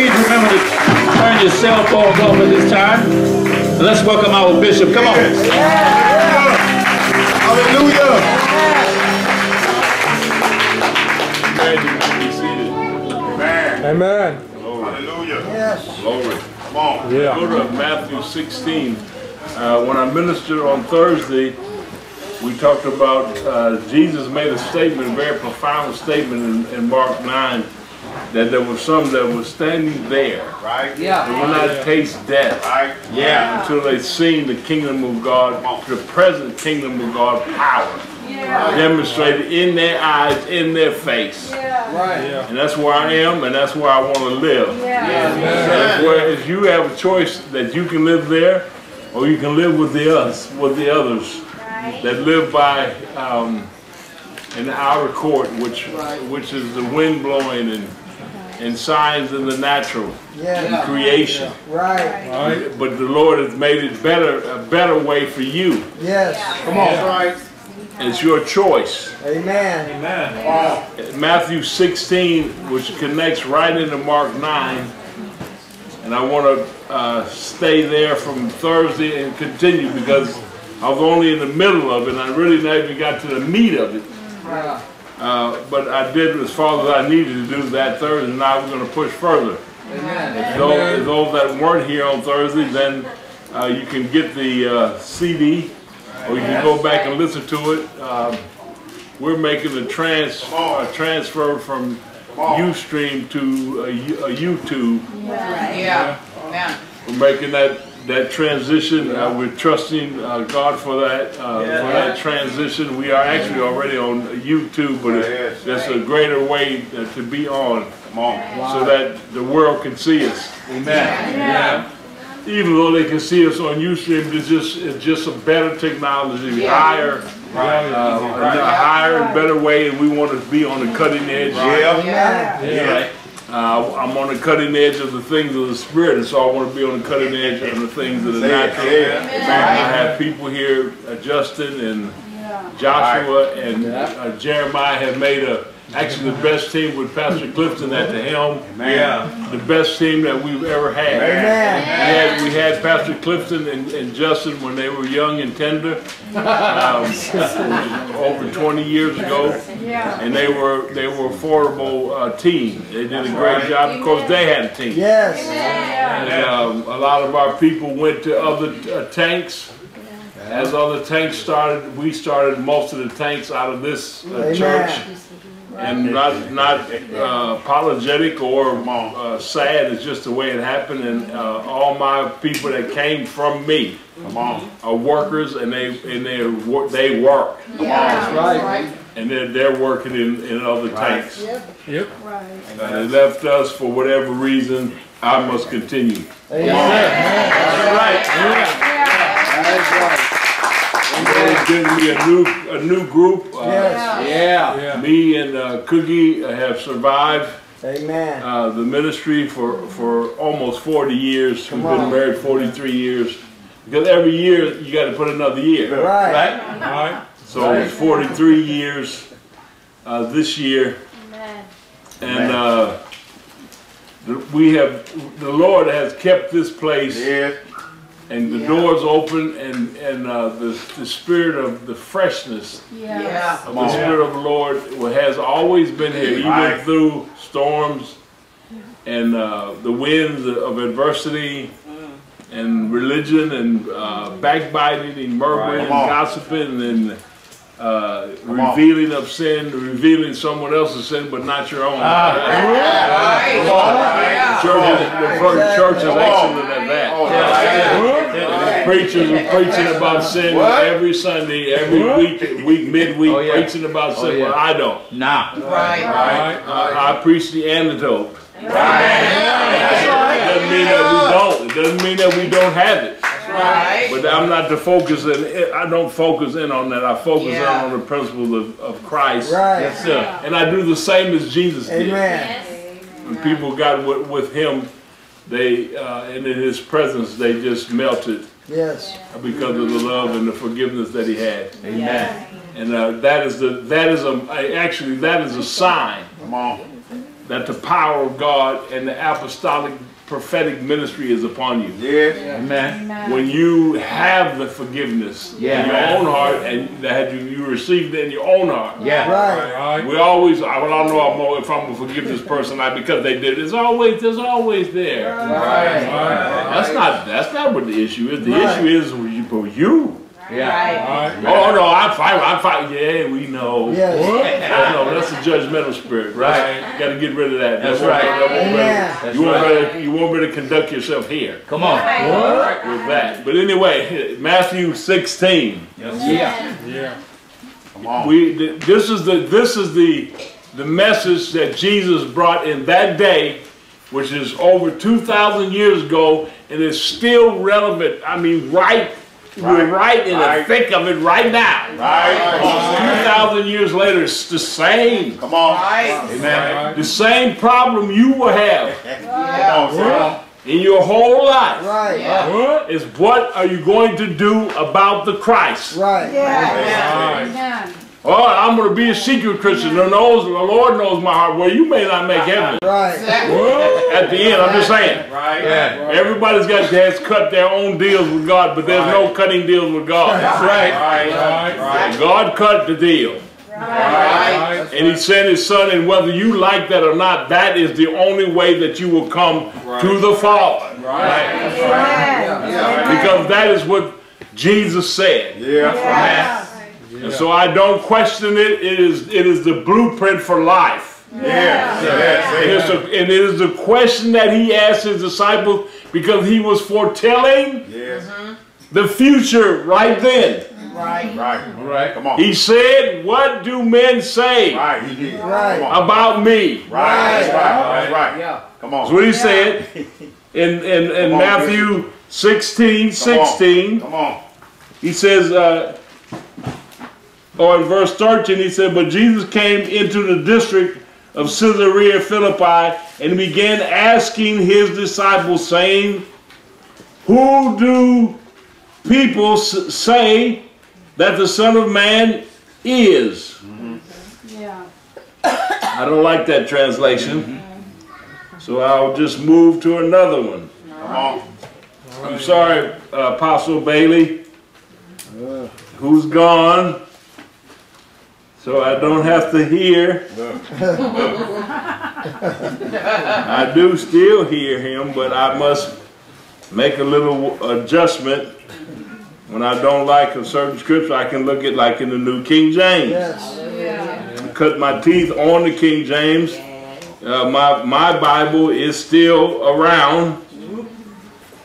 Please remember to turn your cell phones off at this time. And let's welcome our bishop. Come on. Hallelujah. Amen. Hallelujah. Yes. Glory. Come on. Yeah. Go to Matthew 16. Uh, when I ministered on Thursday, we talked about uh, Jesus made a statement, a very profound statement in, in Mark 9, that there were some that were standing there. Right? Yeah. They will not taste death Right? yeah. until they've seen the kingdom of God, the present kingdom of God power demonstrated in their eyes, in their face. Right. Yeah. And that's where I am, and that's where I want to live. And Whereas you have a choice that you can live there, or you can live with the others, with the others that live by um, in the outer court, which which is the wind blowing and and signs in the natural Yeah. creation. Right. But the Lord has made it better, a better way for you. Yes. Come on. Right. It's your choice. Amen. Amen. Matthew 16, which connects right into Mark 9. And I want to uh, stay there from Thursday and continue because I was only in the middle of it and I really never got to the meat of it. Yeah. Uh, but I did as far as I needed to do that Thursday and now we're going to push further. Amen. Those, those that weren't here on Thursday, then uh, you can get the uh, CD or you can go back and listen to it. Um, we're making a, trans, a transfer from Ustream to uh, U- uh, YouTube. Yeah. Amen. We're making that that transition. Uh, we're trusting uh, God for that uh, for that transition. We are actually already on YouTube, but it's, that's a greater way uh, to be on, Come on. so that the world can see us. Amen. Yeah. even though they can see us on YouTube, it's just it's just a better technology, higher, uh, a higher and better way, and we want to be on the cutting edge. Yeah. Yeah. Yeah. Uh, I'm on the cutting edge of the things of the spirit, and so I want to be on the cutting edge of the things of the natural. say it. I have people here, uh, Justin and Joshua and uh, Jeremiah have made a actually the best team with Pastor Clifton at the helm. Yeah. The best team that we've ever had. We Amen. had, we had Pastor Clifton and, and Justin when they were young and tender, um, over 20 years ago, Yeah. and they were they were a formidable uh, team. They did a great job. Of course, they had a team. Yes. And, um, a lot of our people went to other uh, tanks. As other tanks started, we started most of the tanks out of this uh, church and not not uh, apologetic or uh, sad. It's just the way it happened. And uh, all my people that came from me Come on. are workers, and they and they wor- they work, That's right. and they're they're working in, in other Right. tanks. Yep. And they left us for whatever reason. I must continue. They've given me a new a new group. Uh, Yes. Yeah. Yeah. Me and uh, Cookie have survived Amen. uh, the ministry for, for almost 40 years. We've Come been married 43 years. Because every year you got to put another year. Right. All right. So it's 43 years uh, this year. Amen. And uh, the, we have, the Lord has kept this place Yes. And the doors open and, and uh, the, the spirit of the freshness Yeah. of the Spirit of the Lord has always been here, even Right. through storms and uh, the winds of adversity and religion and uh, backbiting and murmuring and Come on. gossiping and uh, Come on. revealing of sin, revealing someone else's sin but not your own. Right. Yeah. Church, is, the first church is Come on. excellent at that. Oh, yeah. Preachers are preaching about sin What? every Sunday, every week, week midweek, Oh, yeah. preaching about sin. Oh, yeah. Well, I don't. Nah. Right. I, I, I preach the antidote. It doesn't mean that we don't. It doesn't mean that we don't have it. Right. But I'm not the focus, and I don't focus in on that. I focus Yeah. in on the principles of, of Christ. Right. That's it. And I do the same as Jesus did. Amen. When people got with, with Him, they uh, and in His presence, they just melted Yes. because of the love and the forgiveness that He had. Amen. And uh, that is the that is a actually that is a sign Come on. that the power of God and the apostolic prophetic ministry is upon you. Yes. Amen. When you have the forgiveness Yeah. in your own heart and that you, you received it in your own heart. Yeah. Right. We always, I well, I know I'm more, if I'm a forgiveness person, not because they did. It's always, there's always there. Right, right. That's not, that's not what the issue is. The Right. issue is for you. For you. Yeah. Oh, oh no, I'm fine. I'm fine. Yeah, we know. Yeah. Oh, no, that's a judgmental spirit. Right. Got to get rid of that. That's You won't- right. that won't You won't better, you won't better conduct yourself here Come on. with that. But anyway, Matthew 16. Yes. Yeah. Come on. We this is the this is the the message that Jesus brought in that day, which is over two thousand years ago, and is still relevant. I mean, right, we're right in the thick of it right now. Right. Two thousand years later, it's the same. Come on. Right. Amen. The same problem you will have Come on, sir. in your whole life Right. Yeah. is what are you going to do about the Christ? Right. Yeah. Amen. Oh, I'm going to be a secret Christian. The, knows, the Lord knows my heart. Well, you may not make heaven Right. at the end. I'm just saying. Right. Yeah. Everybody's got has cut their own deals with God, but there's no cutting deals with God. Right. Right. Right. God cut the deal. Right. And he sent his son, and whether you like that or not, that is the only way that you will come to the Father. Because that is what Jesus said. Yeah. And so I don't question it. It is it is the blueprint for life. Yes. Yes. And, it's a, and it is the question that he asked his disciples because he was foretelling Yes. the future right then. Right. Right. Right. Come on. He said, What do men say Right. He did. Right. About me? Right. That's right. That's right. Yeah. Come That's on. what he said in, in, in Come on, Matthew 16, Come on. 16. Come on. He says, uh, or in verse 13, he said, But Jesus came into the district of Caesarea Philippi and began asking his disciples, saying, Who do people say that the Son of Man is? Yeah. I don't like that translation. So I'll just move to another one. Come on. I'm sorry, uh, Apostle Bailey, who's gone, so I don't have to hear. I do still hear him, but I must make a little adjustment. When I don't like a certain scripture, I can look at like in the New King James. Yes. Yeah. Cut my teeth on the King James. Uh, my my Bible is still around,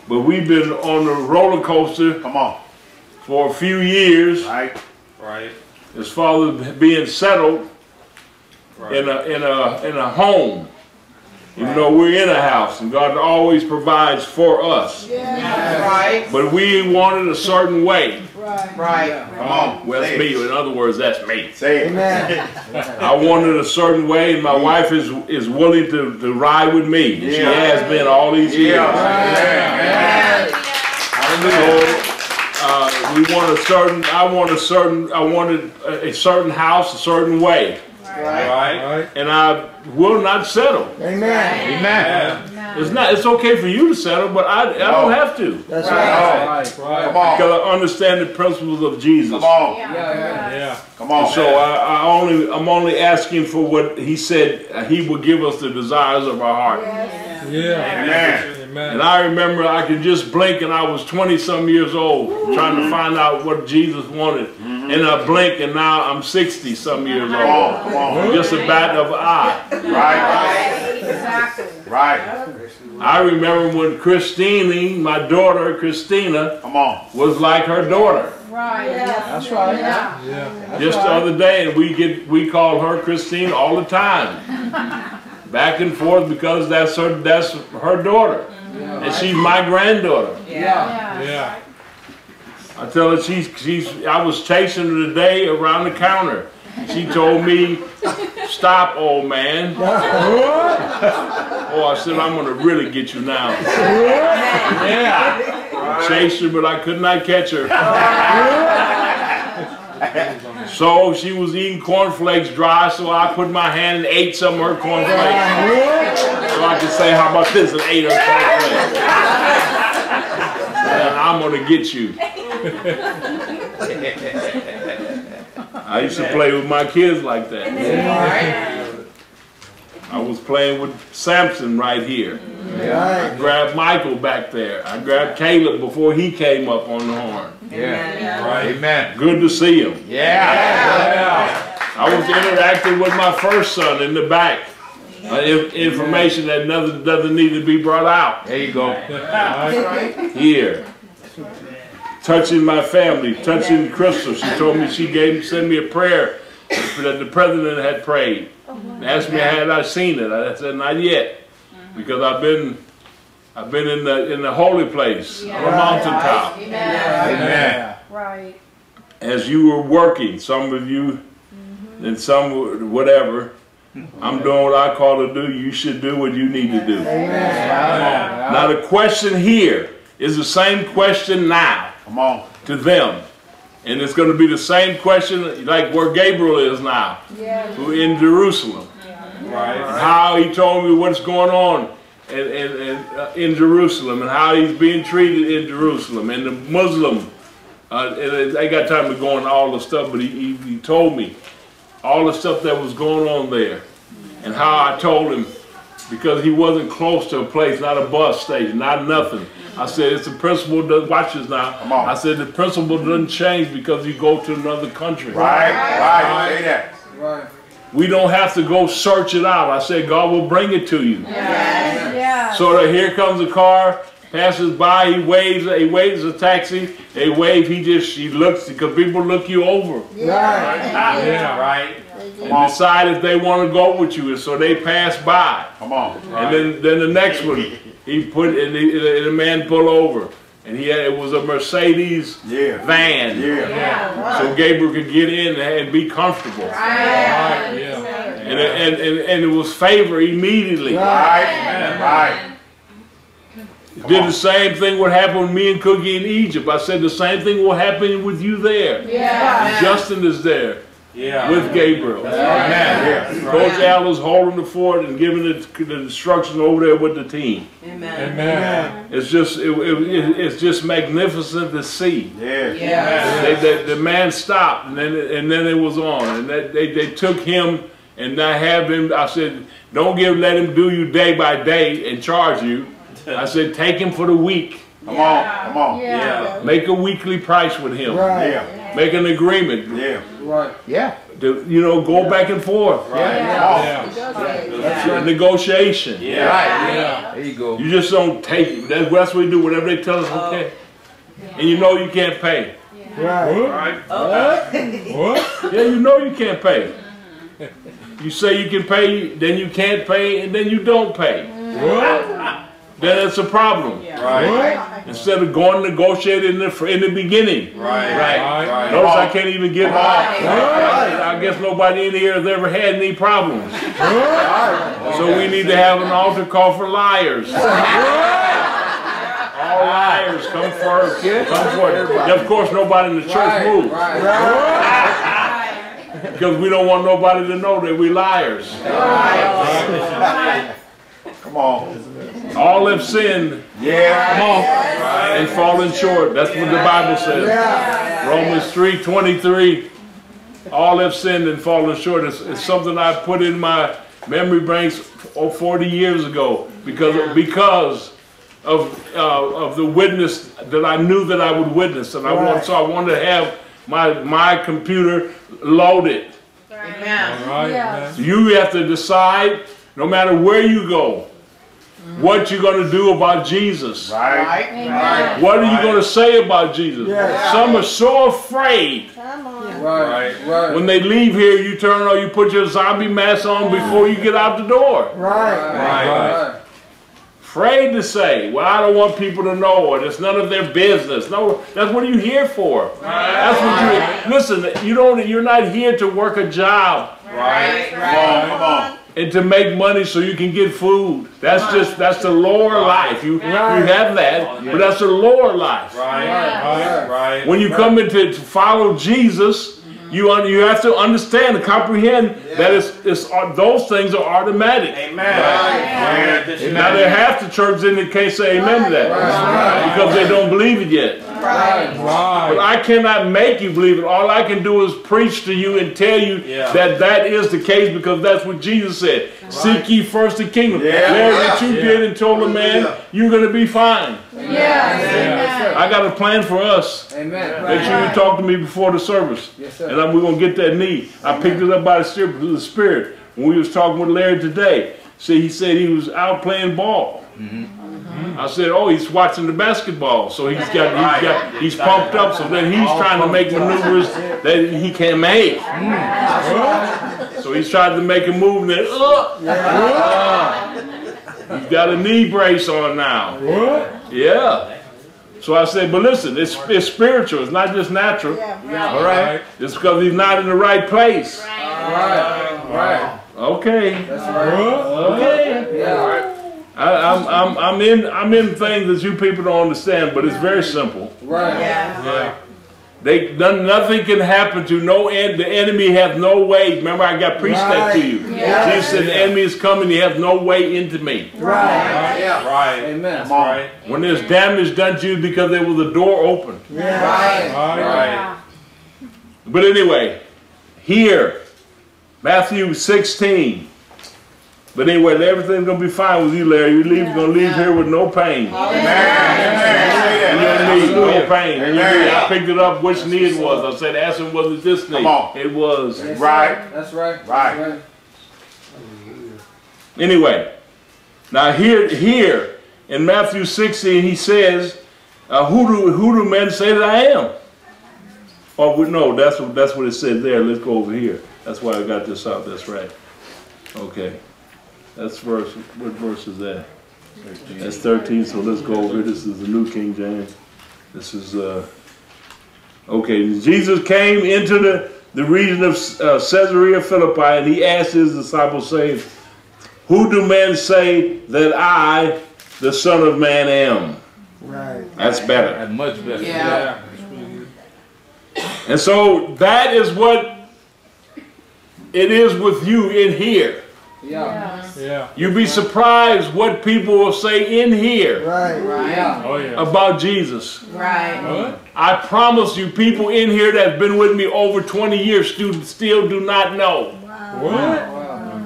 but we've been on the roller coaster Come on. for a few years Right. Right. As far as being settled in a in a in a home. Even though we're in a house and God always provides for us, Right. but we wanted a certain way. Right. Right? Come on. Well, that's me. In other words, that's me. Say it. Amen. I wanted a certain way, and my wife is is willing to, to ride with me. She has been all these years. Yeah. So we want a certain. I want a certain. I wanted a, a certain house, a certain way, Right. Right. and I will not settle. Amen. Amen. It's not. It's okay for you to settle, but I, I don't have to That's Right. right. Come on. because I understand the principles of Jesus. Come on. Yeah. Yeah. Come on. So I, I only. I'm only asking for what He said. He will give us the desires of our heart. Yeah. Amen. Amen. And I remember I could just blink and I was 20 some years old trying to mm-hmm. find out what Jesus wanted. Mm-hmm. And I blink and now I'm 60 some years Come old. on. Come on. Just a bat of an eye. Right. Exactly. Right. I remember when Christine, my daughter Christina, Come on. was like her daughter. Right. Yeah. That's right. Yeah. Yeah. Just the other day, and we get we call her Christine all the time, back and forth because that's her that's her daughter, and she's my granddaughter. Yeah. Yeah. I tell her she's she's I was chasing her today around the counter. She told me, "Stop, old man." oh, I said I'm gonna really get you now. Yeah. Chased her, but I could not catch her. So she was eating cornflakes dry, so I put my hand and ate some of her cornflakes. So I could say, how about this, and ate her cornflakes. And I'm gonna get you. I used to play with my kids like that. Right. I was playing with Samson right here. I grabbed Michael back there. I grabbed Caleb before he came up on the horn. Yeah. Amen. Good to see him. Yeah. I was interacting with my first son in the back. Uh, in- information that doesn't, doesn't need to be brought out There you go. here. Touching my family, touching Crystal. She told me she gave sent me a prayer that the president had prayed. Asked me had I seen it. I said not yet, because I've been I've been in the in the holy place on the mountaintop. Amen. Right. as you were working, some of you and some whatever, I'm doing what I call to do. You should do what you need to do. Now the question here is the same question now Come on. to them. And it's going to be the same question like where Gabriel is now, Yeah. who in Jerusalem. Right. How he told me what's going on in, in, in, uh, in Jerusalem and how he's being treated in Jerusalem and the Muslim. Uh, and I ain't got time to go into all the stuff, but he, he, he told me all the stuff that was going on there and how I told him because he wasn't close to a place, not a bus station, not nothing. I said, it's the principle that watch this now. Come on. I said the principle doesn't change because you go to another country. Right. Right. Say that. Right. We don't have to go search it out. I said, God will bring it to you. Yeah. So that here comes a car, passes by, he waves, he waves a taxi, they wave, he just, he looks, because people look you over Right. Yeah. Right. Come and on. decide if they want to go with you, and so they pass by. Come on. And then, then the next one, he put, and the, and the man pull over, and he had, it was a Mercedes Yeah. van. Yeah. So Gabriel could get in and be comfortable. Right. And, and, and, and it was favor immediately. Right. Right. Did the same thing what happened with me and Cookie in Egypt. I said the same thing will happen with you there. Yeah. Justin is there Yeah. with Gabriel. Amen. Coach Al is holding the fort and giving the, the instruction over there with the team. Amen. Amen. It's just it, it, it's just magnificent to see. Yeah. Yeah. They, they, the man stopped and then and then it was on and that, they, they took him and I have him. I said, don't give let him do you day by day and charge you. I said, take him for the week. Come on. Come on. Yeah. Make a weekly price with him. Right. Yeah. Make an agreement. Yeah. Right. Yeah. To, you know, go back and forth. Right. Yeah. Come on. Negotiation. Yeah. Right. Yeah. There you go. You just don't take it. That's, that's what we do. Whatever they tell us, oh. okay. And you know you can't pay. Right. Right. What? What? Oh. Yeah, you know you can't pay. You say you can pay, then you can't pay, and then you don't pay. Mm. Then it's a problem. Hmm? Right. Instead of going to negotiate in the in the beginning. Right. Right. Notice I can't even get by. I guess nobody in here has ever had any problems. So we need to have an altar call for liars. All liars, come forward. Come forward. And of course, nobody in the church moves because we don't want nobody to know that we liars. Come on. All have sinned Yeah. Come on. Right. And fallen short. That's what the Bible says. Romans 3:23. All have sinned and fallen short. It's, it's something I put in my memory banks oh, 40 years ago because because of uh, of the witness that I knew that I would witness, and I want so I wanted to have my my computer loaded. Amen. Yes. You have to decide, no matter where you go, what you're going to do about Jesus. Right. Right. Amen. What are you going to say about Jesus? Some are so afraid. Come on. Right. Right. When they leave here, you turn on, you put your zombie mask on before you get out the door. Right. Right. Afraid to say, well, I don't want people to know, or it's none of their business. No, that's what you're here for. That's what you. Listen, you don't. You're not here to work a job Right. Come on. Come on. And to make money so you can get food. That's just that's the lower life. You you have that, but that's the lower life. Yeah. Right. When you come into to to follow Jesus, You un, you have to understand and comprehend that it's, it's uh, those things are automatic. Amen. Now they have to church in that can't say amen to that because they don't believe it yet. Right. right. But I cannot make you believe it. All I can do is preach to you and tell you Yeah. that that is the case because that's what Jesus said. Seek ye first the kingdom. Yeah. Larry, what you Yeah. did and told a man, you're going to be fine. Yes. I got a plan for us. Amen. Make sure you talk to me before the service. Yes, sir. And I'm, we're going to get that need. I picked it up by the Spirit. The Spirit. When we was talking with Larry today, see, he said he was out playing ball. Mm-hmm. I said, oh, he's watching the basketball, so he's got, he's got, he's pumped up. So then he's trying to make maneuvers that he can't make. So he's trying to make a move, and then, uh, he's got a knee brace on now. Yeah. So I said, but listen, it's, it's spiritual. It's not just natural. All right. It's because he's not in the right place. Right. Right. Okay. That's right. Okay. Yeah. I, I'm, I'm, I'm in, I'm in things that you people don't understand, but it's very simple. Right. Yeah. They nothing can happen to no end. The enemy has no way. Remember, I got preached that to you. Yeah. Jesus said, "The enemy is coming. He has no way into me." Right. Yeah. Right. Amen. Come on. When there's damage done to you because there was a door open. Yeah. Right. Right. But anyway, here, Matthew 16. But anyway, everything's gonna be fine with you, Larry. You leave, you're gonna leave here with no pain. Amen. You don't need no pain. And you Amen. I picked it up which knee it was. I said, ask him was it this knee? Come on. It was. Yes, Right. That's right. Right. Anyway, now here, here in Matthew 16, he says, uh, who do who do men say that I am? Oh we- no, that's what that's what it said there. Let's go over here. That's why I got this out. That's right. Okay, that's verse. What verse is that? That's 13. So let's go over. This is the New King James. This is uh. Okay, Jesus came into the the region of uh, Caesarea Philippi, and he asked his disciples, saying. Who do men say that I, the Son of Man, am? Right. That's better. That's much better. Yeah. And so that is what it is with you in here. Yeah. Yeah. You'd be surprised what people will say in here Right. Yeah. Oh yeah. about Jesus. Right. What? I promise you, people in here that have been with me over 20 years still, still do not know What? Wow.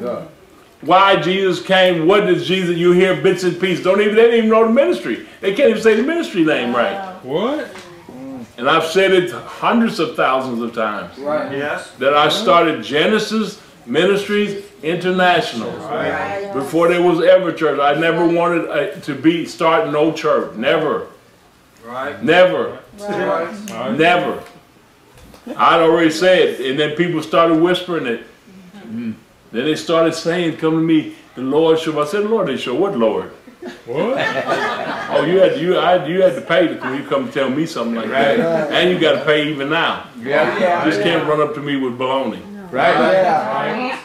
My why Jesus came. What did Jesus? You hear bits and pieces. Don't even they don't even know the ministry. They can't even say the ministry name right. What? And I've said it hundreds of thousands of times Right. Yes. that I started Genesis Ministries International before there was ever church. I never wanted uh, to be start no church. Never, Right. never, Right. never. I'd already said, and then people started whispering it. Then they started saying, "Come to me, the Lord show." I said, "Lord, they show what Lord?" What? Oh, you had you I, you had to pay to you come tell me something like that, and you got to pay even now. Yeah. You just can't run up to me with baloney. Right. Yeah.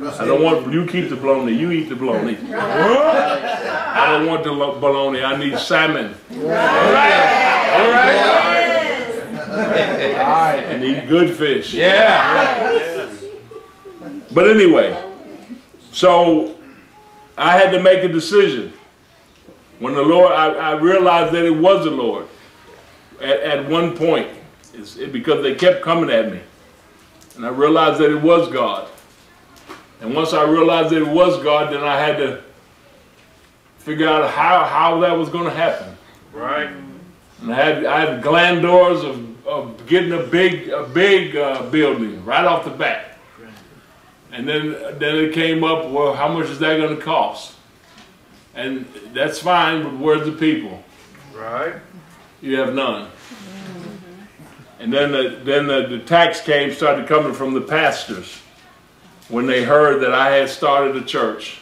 I don't want you keep the bologna. You eat the bologna. I don't want the lo- bologna. I need salmon. All right. All right. I need good fish. Yeah. But anyway, so I had to make a decision. When the Lord, I, I realized that it was the Lord. At, at one point, it, because they kept coming at me, and I realized that it was God. And once I realized that it was God, then I had to figure out how, how that was going to happen. Right. And I had I had gland doors of, of getting a big a big uh, building right off the bat. And then then it came up, well, how much is that going to cost? And that's fine, but where's the people? Right. You have none. And then the, then the, the tax came started coming from the pastors when they heard that I had started a church.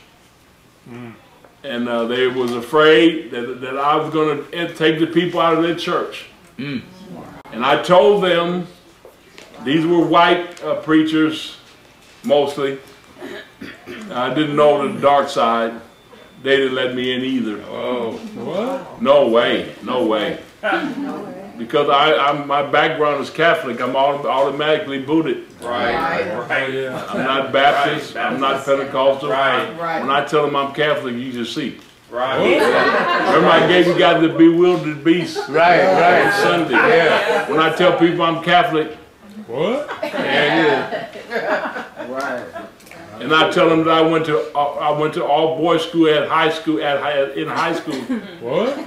And uh, they was afraid that, that I was going to take the people out of their church. And I told them, these were white uh, preachers mostly. I didn't know the dark side. They didn't let me in either. Oh. What? No way, no way. Because I, I'm, my background is Catholic, I'm au- automatically booted. Right. Right. I'm not Baptist, I'm not Pentecostal. Right. Right. When I tell them I'm Catholic, you just see. Right. Remember I gave you guys the bewildered beast Right, on right. Sunday. Yeah. When I tell people I'm Catholic, What? there it Right. And I tell them that I went to uh, I went to all boys school at high school at high, in high school, What?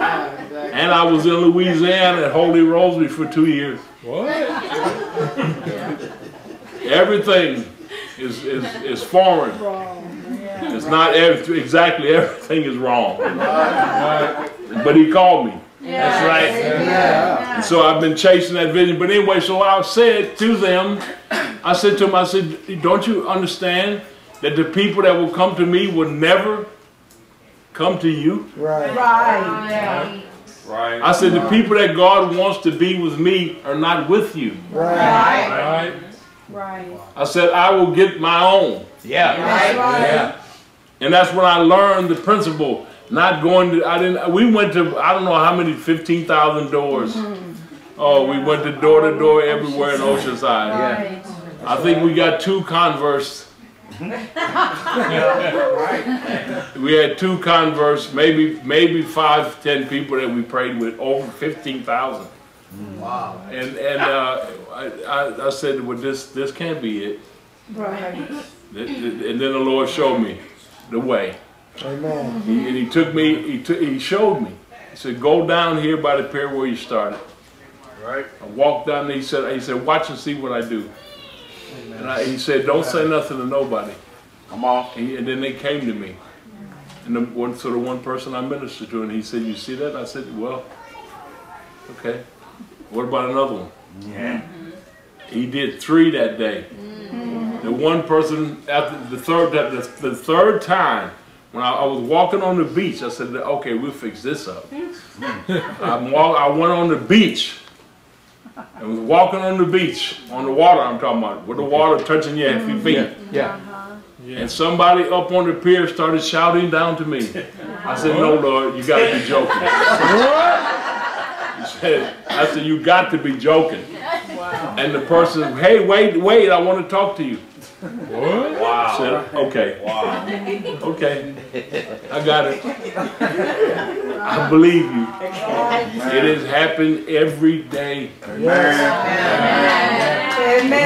And I was in Louisiana at Holy Rosary for two years. What? Everything is is, is foreign. It's not every, exactly everything is wrong. Right. But he called me. That's right. Yeah. So I've been chasing that vision. But anyway, so I said to them, I said to them, I said, don't you understand that the people that will come to me will never come to you? Right. Right. Right. I said, the people that God wants to be with me are not with you. Right. Right. Right. Right. I said, I will get my own. Yeah. Right. Yeah. And that's when I learned the principle. Not going to, I didn't, we went to, I don't know how many, 15,000 doors. Mm-hmm. Oh, we went to door to door everywhere in Oceanside. Right. I think we got two converts. We had two converts, maybe maybe five, ten people that we prayed with, over fifteen thousand. Wow. And and uh, I, I, I said, well, this this can't be it. Right. Th- th- And then the Lord showed me the way. Amen. He, and He took me. He took. He showed me. He said, go down here by the pier where you started. Right. I walked down there, he said, he said, watch and see what I do. And I, he said, don't say nothing to nobody. Come on. He, and then they came to me. And the one, so the one person I ministered to, and he said, you see that? I said, well, okay. What about another one? Yeah. Mm-hmm. He did three that day. Mm-hmm. The one person, after the third, the, the third time, when I, I was walking on the beach, I said, okay, we'll fix this up. Mm. I'm walk, I went on the beach. I was walking on the beach, on the water I'm talking about, with the water touching your feet. Mm-hmm. Yeah. Yeah. And somebody up on the pier started shouting down to me. I said, no, Lord, you got to be joking. He said, I said, you got to be joking. And the person, hey, wait, wait, I want to talk to you. What? Wow. said, okay, Wow. okay, I got it. I believe you. It has happened every day, Amen.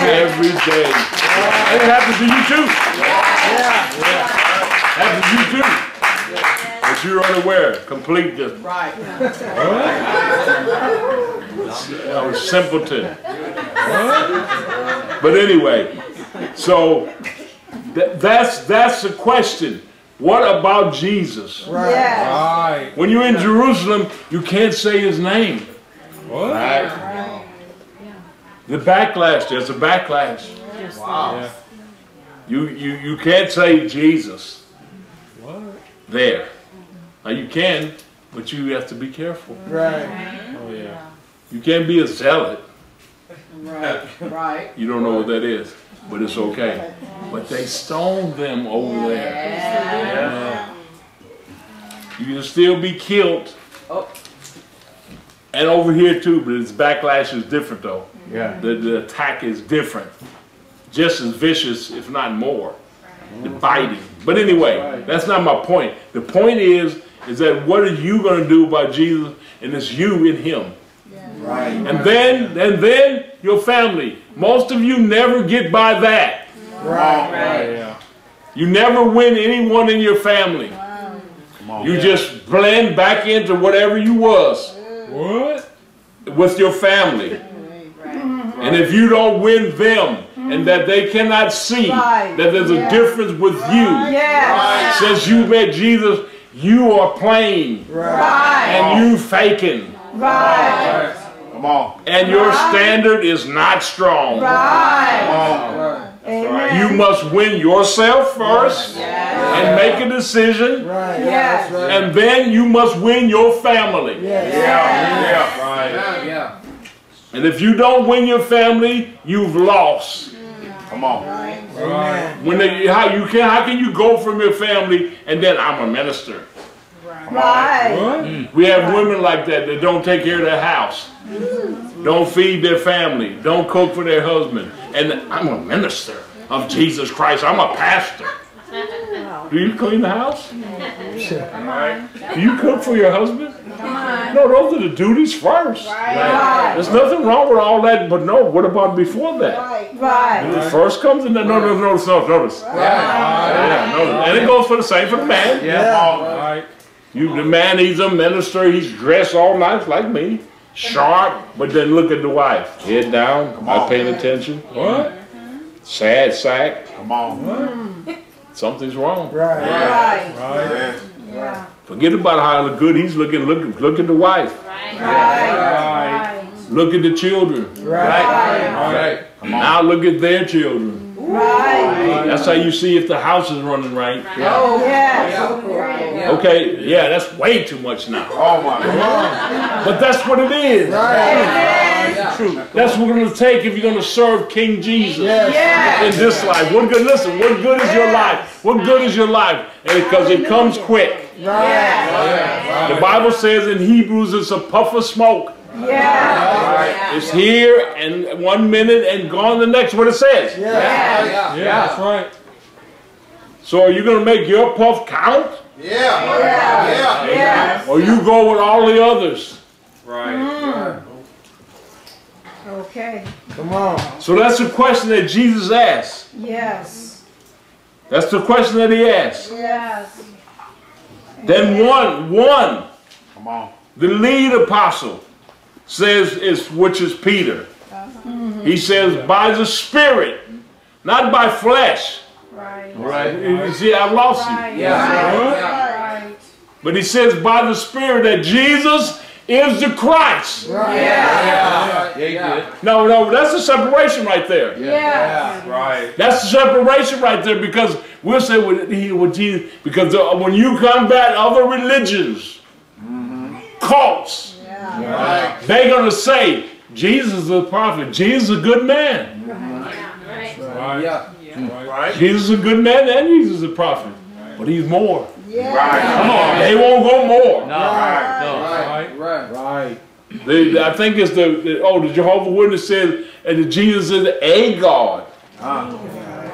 every day. And it happens to you too. Yeah. Happens to you too. But you're unaware, complete just Right. I was simpleton. But anyway, so th- that's that's the question. What about Jesus? Yes. Right. When you're in Jerusalem, you can't say his name. What? The backlash, there's a backlash. Yeah. You you you can't say Jesus What? there. Now you can, but you have to be careful. Right. Oh yeah. You can't be a zealot. Right. Right. You don't know what that is, but it's okay. But they stoned them over there. Yeah. You can still be killed. Oh. And over here too, but its backlash is different though. Yeah. The, the attack is different. Just as vicious, if not more. The biting. But anyway, that's not my point. The point is, is that what are you going to do about Jesus and it's you in him. Right. And then, and then your family. Most of you never get by that. Right. Right. Yeah. You never win anyone in your family. Come on. You just blend back into whatever you was What? with your family. And if you don't win them and mm-hmm. that they cannot see Right. that there's a difference with you, Yes. since you met Jesus, you are playing Right. Right. and you faking. Right. Come on. And your Right. standard is not strong. Come Right. on. Right. Amen. You must win yourself first Yes. and make a decision. Right. Yes. That's. And then you must win your family. Yes. Yeah. Yeah. Right. Yeah. Yeah. And if you don't win your family, you've lost. Mm. Come on. Right. When they, how you can how can you go from your family and then I'm a minister? Right. What? Mm. We have women like that that don't take care of their house, don't feed their family, don't cook for their husband. And I'm a minister of Jesus Christ. I'm a pastor. Do you clean the house? Do you cook for your husband? No, those are the duties first. Right. There's nothing wrong with all that, but no, what about before that? Right. Right. first comes in the, no, no, notice, notice, notice. Yeah, notice. And it goes for the same for the man. Come on. Right. You, the man, he's a minister, he's dressed all nice like me, sharp, but then look at the wife. Head down, not on. paying attention, mm-hmm. What? sad sack, Come on. Mm-hmm. something's wrong. Right. Right. Right. Yeah. Forget about how I look good, he's looking, look, look at the wife, Right. Right. Look at the children. Right. All right. Now look at their children. Right. That's how you see if the house is running right. Oh, yes. Okay, yeah, that's way too much now. Oh my God. But that's what it is. Yes. That's what we're going to take if you're going to serve King Jesus. Yes. in this life. What good? Listen, what good is your life? What good is your life? Because it comes quick. Yes. The Bible says in Hebrews, it's a puff of smoke. Yes. It's here and one minute and gone the next. What it says. Yeah, yeah, that's right. So are you going to make your puff count, Yeah. Yeah. Yes. or you go with all the others? Right. Mm. Okay. Come on. So that's the question that Jesus asked. Yes. That's the question that he asked. Yes. Then one, one, Come on. the lead apostle says is which is Peter. He says by the Spirit, not by flesh. Right. Right. You see, I lost you. Yeah. Right. But he says by the Spirit that Jesus is the Christ. Yeah, yeah, yeah. No, no, that's a separation right there. Yes. Right. That's the separation right there because we'll say with, he, with Jesus, because uh, when you combat other religions, cults, Yeah. they're going to say, Jesus is a prophet. Jesus is a good man. Right. Right. Jesus is a good man and Jesus is a prophet. But he's more. Yeah. Right. Come on, they won't go more. Right. Right. They- I think it's the, the- oh, the Jehovah Witness said, and that Jesus is a God. Ah.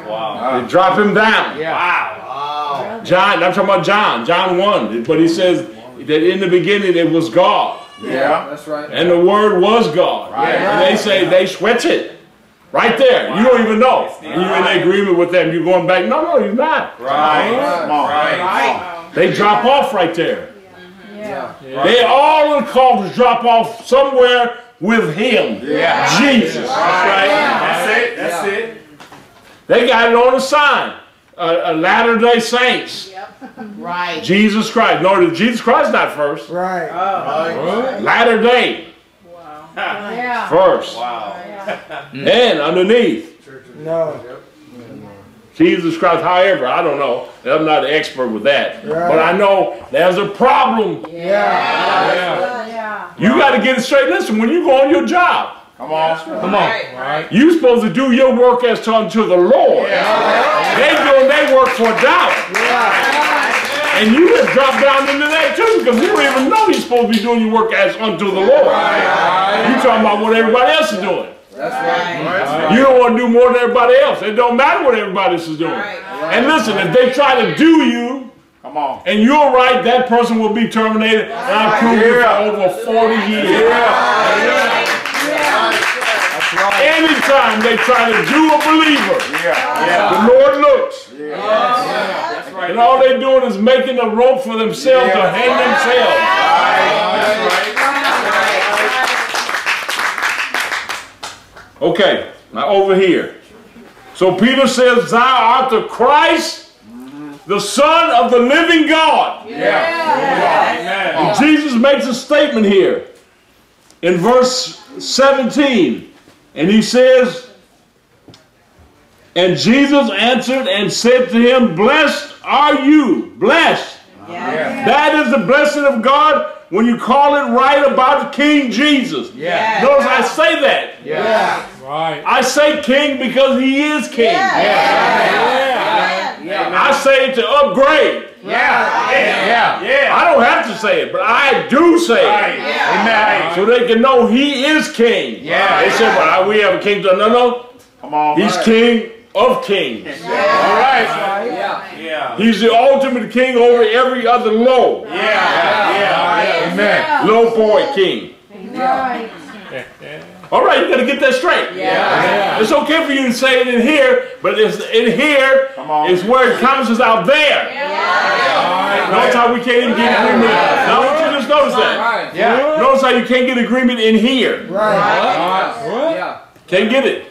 Wow. They drop him down. Wow. John, I'm talking about John, John 1. But he says that in the beginning it was God. Yeah. That's right. And the word was God. Right. And they say they switch it. Right there. You don't even know. And you're in agreement with them. You're going back. No, no, you're not. Right. Come on. Right. They drop off right there. Yeah. They all of the cultures drop off somewhere with him. Yeah. Jesus. That's right. That's it. That's it. They got it on a sign. A, a Latter day Saints. Right. Jesus Christ. No, Jesus Christ not first. Right. Oh. Latter day Wow. Yeah. first. Wow. And underneath. No. Jesus Christ, however, I don't know. I'm not an expert with that. Right. But I know there's a problem. Yeah. Yeah. Yeah. You got to get it straight. Listen, when you go on your job, Come on. come on. Right. You supposed to do your work as unto the Lord. They doing their work for a dollar. And you have dropped down into that too because you don't even know you're supposed to be doing your work as unto the Lord. You talking about what everybody else is doing. That's right. You don't want to do more than everybody else. It don't matter what everybody else is doing. And listen, if they try to do you Come on. and you're right, that person will be terminated. And I've proved it for over 40 years. Anytime they try to do a believer, Yeah. the Lord looks. That's right. And all they're doing is making a rope for themselves to hang themselves. That's right. Okay, now over here. So Peter says, Thou art the Christ, the Son of the living God. Amen. And Jesus makes a statement here in verse 17. And he says, And Jesus answered and said to him, Blessed are you, blessed. That is the blessing of God when you call it right about King Jesus. Yeah. Notice I say that. Yeah. Right. I say king because he is king. I say it to upgrade. Yeah. Yeah. Yeah. I don't have to say it, but I do say it. Amen. So they can know he is king. Yeah. They said, well, we have a king. No, no. Come on. He's king of kings. All right. Yeah. Yeah. He's the ultimate king over every other low. Yeah. Yeah. Amen. Low boy king. Right. All right, you got to get that straight. Yeah. It's okay for you to say it in here, but it's in here Come on. is where it comes as out there. Notice how we can't even get agreement. Now, I want you to just notice that. Right. Yeah. Notice how you can't get agreement in here. Right. What? Yeah. Can't get it.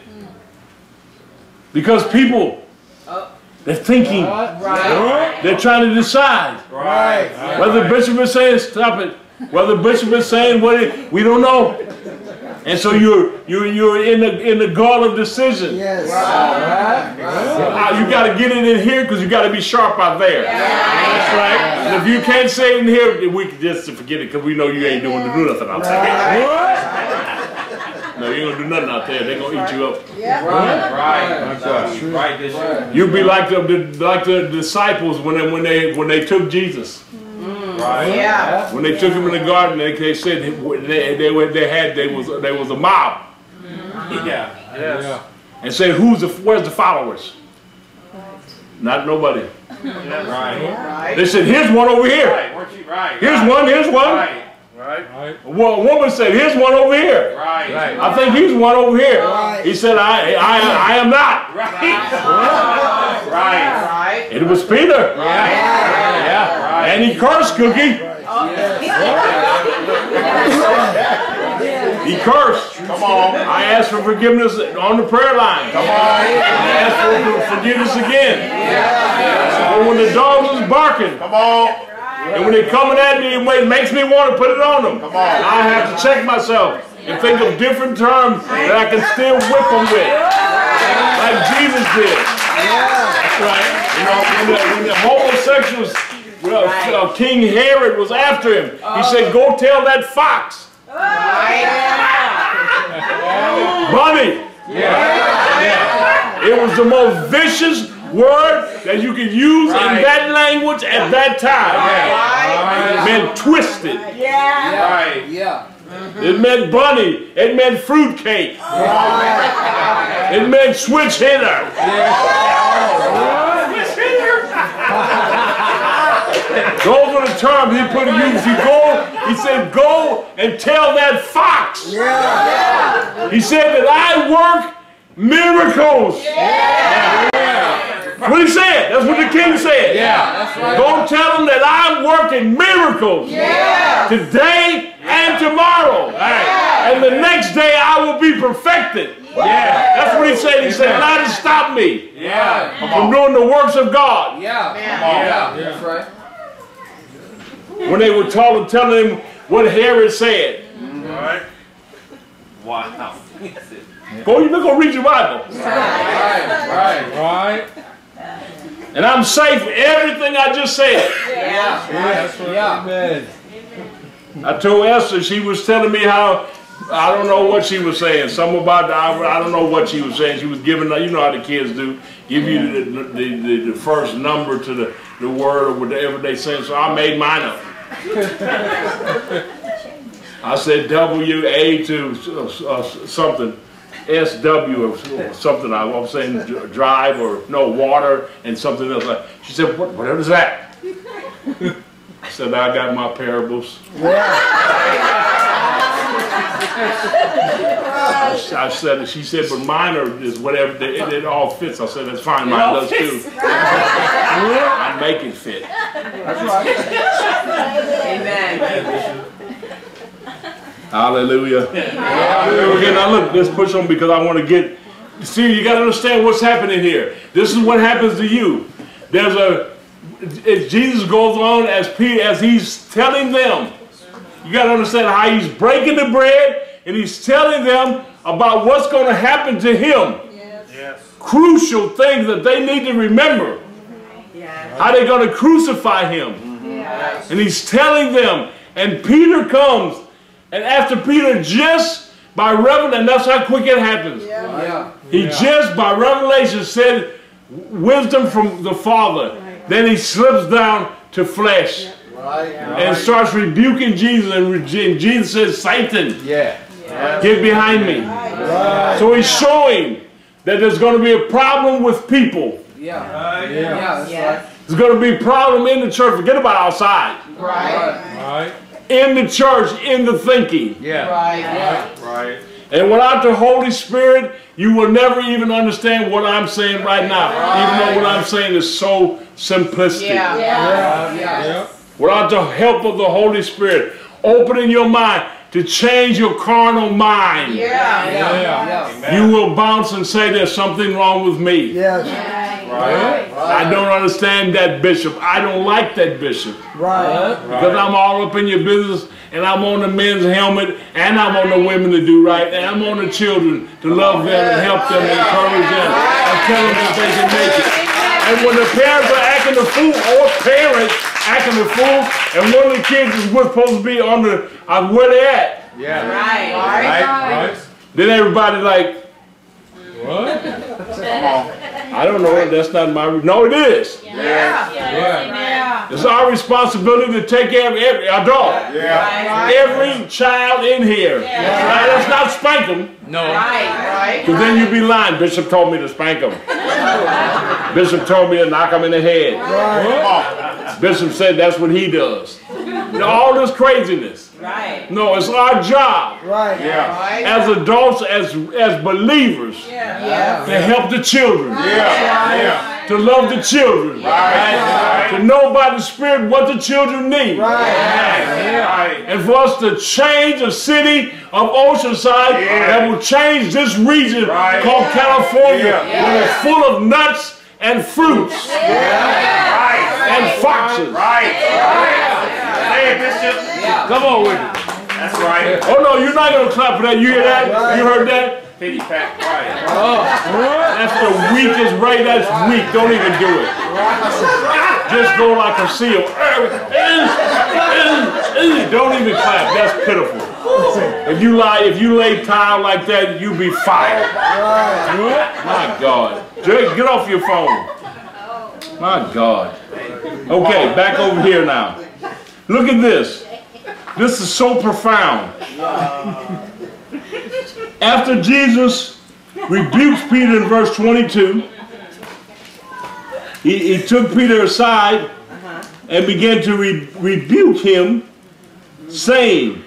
Because people, oh. they're thinking, Right. they're trying to decide. Right. Whether the bishop is saying, stop it. Whether the bishop is saying what it, we don't know. And so you're you're you're in the in the gall of decision. Yes. Uh, you got to get it in here because you got to be sharp out there. That's right. And if you can't say it in here, we can just forget it because we know you ain't doing to do nothing out there. What? No, you ain't gonna do nothing out there. They're gonna eat you up. Yeah. Right. Right. This You'll be like the, the like the disciples when they when they when they took Jesus. Right. Yeah. When they took him in the garden, they, they said they, they, were- they had they was they was a mob mm-hmm. Yeah. Yes. and said who's the where's the followers? Not nobody. Right. right. They said here's one over here. Right. You right? Here's one. Here's one. Right. Right. Well, a woman said here's one over here. Right. Right. I think he's one over here. Right. He said I I I am not. Right. Right. Right. It was Peter. Yeah. Right. And he cursed Cookie. He cursed. Come on. I asked for forgiveness on the prayer line. Come on. I asked for forgiveness again. But when the dog was barking, Come on. and when they're coming at me, it makes me want to put it on them. Come on. I have to check myself and think of different terms that I can still whip them with. Like Jesus did. That's right. You know, when the, when the homosexuals, well, uh, King Herod was after him, he said, go tell that fox. Bunny. It was the most vicious word that you could use in that language at that time. It meant twisted. Right. Yeah. It meant bunny. It meant fruitcake. It meant switch hitter. Those are the terms he put in use. He go, he said, go and tell that fox. He said that I work miracles. What he said? That's what the king said. Yeah. Go tell him that I'm working miracles today and tomorrow. And the next day I will be perfected. Yeah. That's what he said. He said, not to stop me Yeah. from doing the works of God. Yeah. Yeah. That's right. When they were told, telling him what Herod said. Right. Wow. Go, you go read your Bible. Right. Right. Right. And I'm safe for everything I just said. Yeah. yeah. yeah. Amen. I told Esther, she was telling me how, I don't know what she was saying. Something about, the, I, I don't know what she was saying. She was giving, you know how the kids do, give you the, the, the, the first number to the, the word or whatever they say. So I made mine up. I said W A to uh, uh, something, S W or something. I was saying drive or no water and something else. She said, what, what is that? I said, I got my parables. I said, she said, but mine are is whatever, it, it all fits. I said, that's fine, mine does too. I make it fit. That's Amen. Hallelujah. Okay, now look, let's push on because I want to get, see, you got to understand what's happening here. This is what happens to you. There's a, as Jesus goes on as Peter, as he's telling them, you got to understand how he's breaking the bread and he's telling them about what's going to happen to him. Yes. Crucial things that they need to remember. Yes. How they're going to crucify him. Yes. And he's telling them, and Peter comes, and after Peter just by revelation, and that's how quick it happens. Yeah. Oh, he just by revelation said wisdom from the Father. Then he slips down to flesh. Right. and starts rebuking Jesus, and re- Jesus says, Satan, Yeah. get behind me. So he's showing that there's going to be a problem with people. Yeah. Yeah. That's Yes. There's going to be a problem in the church. Forget about outside. Right. Right. In the church, in the thinking. Yeah. Right. Yeah. Right. And without the Holy Spirit, you will never even understand what I'm saying right now. Even though what I'm saying is so simplistic. Yeah. Yeah. Yeah. Without the help of the Holy Spirit, opening your mind to change your carnal mind. Yeah. Yeah. You will bounce and say there's something wrong with me. Yes. Right. I don't understand that bishop. I don't like that bishop. Right. Because I'm all up in your business and I'm on the men's helmet and I'm on the women to do right and I'm on the children to love them and help them and encourage them and tell them that they can make it. And when the parents are acting the fool or parents acting the fool and one of the kids is what's supposed to be on the, uh, where they at, Yeah. Right. Right. Right. then everybody like, What? I don't know, that's not my, no it is. Yeah. Yeah. Yeah. It's our responsibility to take care of every adult. Yeah. Every child in here. Now, let's not spank them, No. Right. because then you'd be lying. Bishop told me to spank him. Bishop told me to knock him in the head. Right. Bishop said that's what he does. You know, all this craziness. Right. No, it's our job Right. Yeah. Right. as adults, as as believers, Yeah. to help the children, Yeah. Yeah. To love the children, Right. to know by the Spirit what the children need. Right. and for us to change a city of Oceanside Yeah. that will change this region Right. called California, Yeah. where it's full of nuts and fruits and foxes. Right. Hey, Bishop. Come on with it. That's right. Oh no, you're not gonna clap for that. You hear that? You heard that? Pity pat. Right. Oh, that's the weakest right. That's weak. Don't even do it. Just go like a seal. Don't even clap. That's pitiful. If you lie, if you lay tile like that, you be fired. My God. Jake, get off your phone. My God. Okay, back over here now. Look at this. This is so profound. After Jesus rebukes Peter in verse 22, he, he took Peter aside and began to re- rebuke him, saying,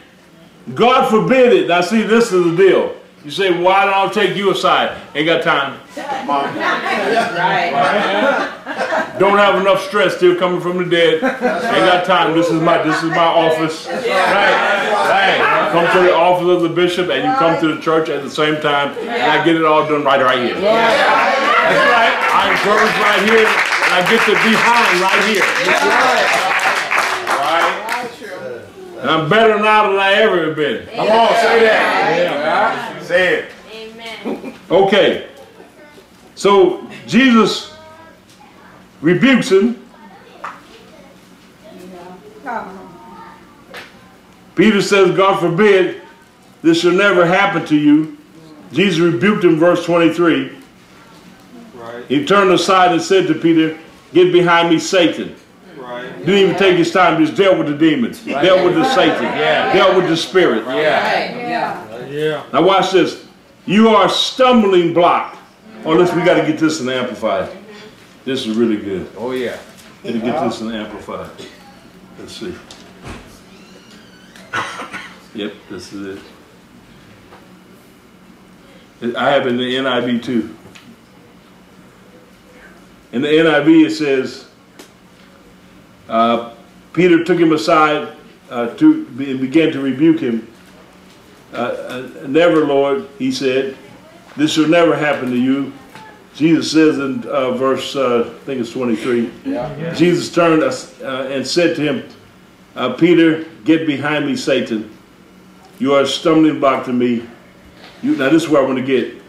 God forbid it. Now, see, this is the deal. You say, why don't I take you aside? Ain't got time. Right. Don't have enough stress still coming from the dead. Ain't got time. This is my this is my office. Right. Right. Come to the office of the bishop and you come to the church at the same time and I get it all done right right here. That's right. I encourage right here and I get the behind right here. Right. And I'm better now than I ever have been. Come on, say that. Say it. Okay. So Jesus rebukes him. Peter says, God forbid this shall never happen to you. Jesus rebuked him, verse 23. Right. He turned aside and said to Peter, Get behind me, Satan. Right. Didn't even take his time, just dealt with the demons, dealt with the Satan, Yeah. dealt with the spirit. Yeah. Yeah. Yeah. Now watch this. You are a stumbling block. Oh, listen, we got to get this in the amplified. This is really good. Oh yeah. Got to get this in the amplified. Let's see. Yep, this is it. It- I have in the NIV too. In the NIV it says, uh, Peter took him aside uh, to be, and began to rebuke him. Uh, uh, never, Lord, he said, this will never happen to you. Jesus says in uh, verse, uh, I think it's 23, Yeah. Jesus turned us, uh, and said to him, uh, Peter, get behind me, Satan. You are a stumbling block to me. You, now, this is where I want to get.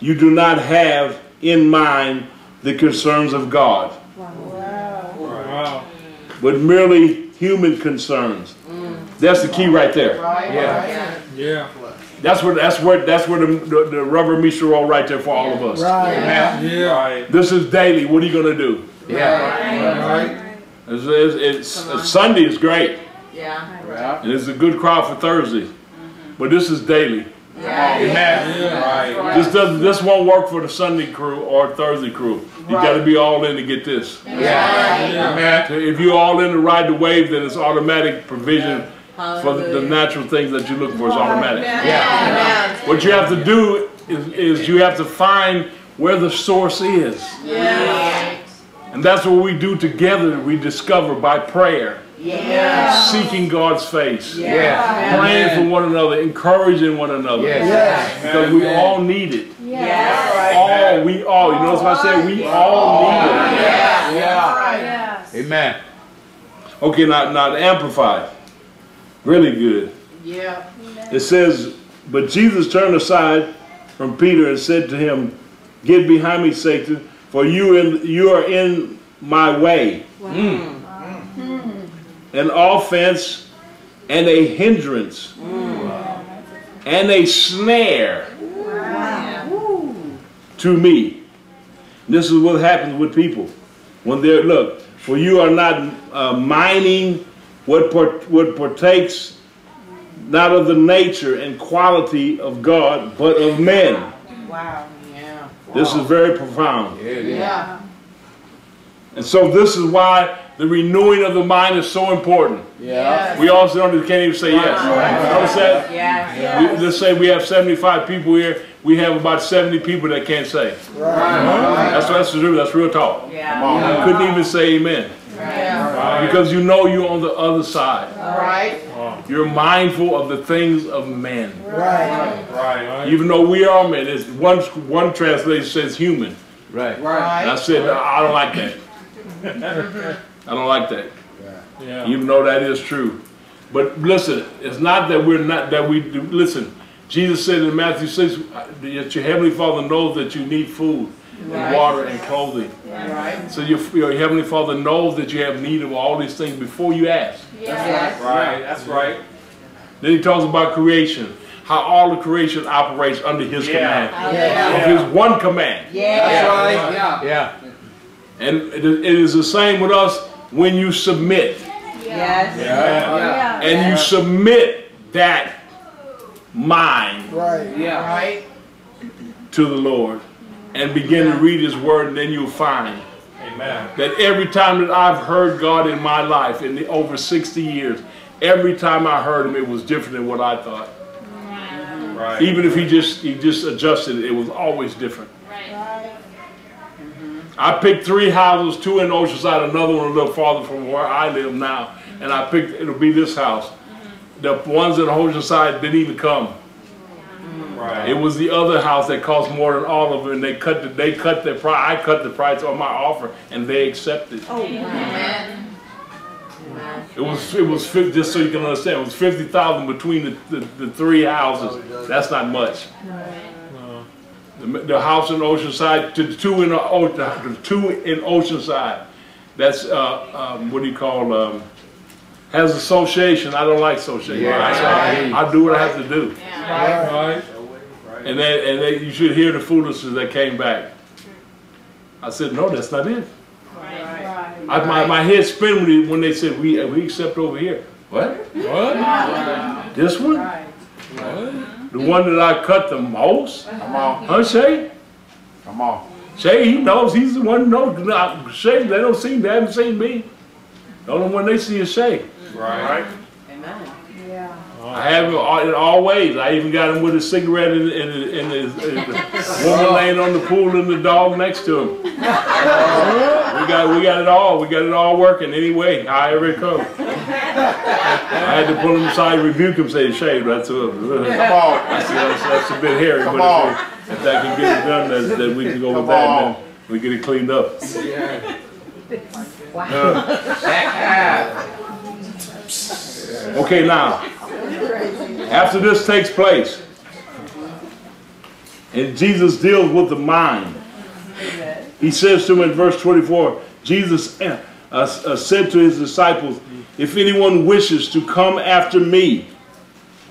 You do not have in mind the concerns of God, Wow. but merely human concerns. That's the key right there. Yeah. Yeah. That's where that's where that's where the, the, the rubber meets the road right there for all of us. Right. Yeah. This is daily. What are you gonna do? Yeah. It's, it's, it's- Sunday is great, Yeah. Yeah. and it's a good crowd for Thursday. But this is daily. Yeah. Amen. Right. This doesn't. This won't work for the Sunday crew or Thursday crew. You got to be all in to get this. Yeah. Amen. So If you're all in to ride the wave, then it's automatic provision for the, the natural things that you look for. is automatic. Yeah. What you have to do is, is you have to find where the source is. Yeah. And that's what we do together. We discover by prayer, Yeah. seeking God's face, Yeah. praying for one another, encouraging one another. Yes. Because we all need it. Yeah. All, we all. You notice what I said? We all need it. Yeah. Yeah. Yes. Amen. Okay, now, now the Amplified. Really good. Yeah. It says, But Jesus turned aside from Peter and said to him, Get behind me, Satan, for you, in, you are in my way. An offense and a hindrance and a snare to me. This is what happens with people when they're look. For you are not uh, mining what part, what partakes not of the nature and quality of God, but of men. Wow. Yeah. This is very profound. Yeah. And so this is why the renewing of the mind is so important. Yeah. We also don't, can't even say yes. Notice that? Yeah. We, let's say we have 75 people here. We have about 70 people that can't say. Right. That's that's true. That's real talk. Yeah. Couldn't even say amen Yeah. because you know you're on the other side. Right. Uh-huh. You're mindful of the things of men. Right. Even though we are men, it's one one translation says human. Right. And I Right. said I don't like that. I don't like that. Yeah. even though that is true. But listen, it's not that we're not that we do. Listen, Jesus said in Matthew six that your heavenly Father knows that you need food and water and clothing. Right. So your, your heavenly Father knows that you have need of all these things before you ask. Yeah. Right. That's right. Then he talks about creation, how all the creation operates under His Yeah. command, oh, Yeah. of His one command. Yeah. That's right. Yeah. Yeah. And it is- it is the same with us when you submit. Yes. Yeah. and you submit that mind Right. Yeah. Right. to the Lord and begin to read his word and then you'll find Amen. that every time that I've heard God in my life in the over 60 years every time I heard him it was different than what I thought. Right. even if he just he just adjusted it it was always different. I picked three houses two in Oceanside another one a little farther from where I live now and I picked it'll be this house. The ones in Oceanside didn't even come Right. It was the other house that cost more than all of them, and they cut the, they cut the price. I cut the price on my offer, and they accepted. Oh, Amen. It was it was fif- just so you can understand. It was fifty thousand between the, the, the three houses. That's not much. The, the house in Oceanside, the two in the, O- the two in Oceanside. That's uh, um, what do you call um, has association. I don't like association. I, I do what I have to do. Yeah. Right. And then, and then you should hear the foolishness that came back. I said, no, that's not it. Right. I, my, my head spin when, they- when they said, we, we accept over here. What? What? This one? Right. What? The one that I cut the most? Come on. Huh, Shay? Come on. Shay, he knows he's the one who knows. Now, Shay, they don't see, they haven't seen me. The only one they see is Shay. Right. Amen. Yeah. I have him all, in all ways. I even got him with a cigarette in, in, in, his, in the woman laying on the pool and the dog next to him. we got we got it all. We got it all working anyway. However it comes. I had to pull him aside, rebuke him, say, "Shay, that's a, Come on. that's, that's, that's a bit hairy, Come but on. if, if that can get it done, that, that we can go with Come that, on. and then we get it cleaned up." Okay, now, after this takes place, and Jesus deals with the mind, he says to him in verse 24, Jesus uh, uh, said to his disciples, If anyone wishes to come after me,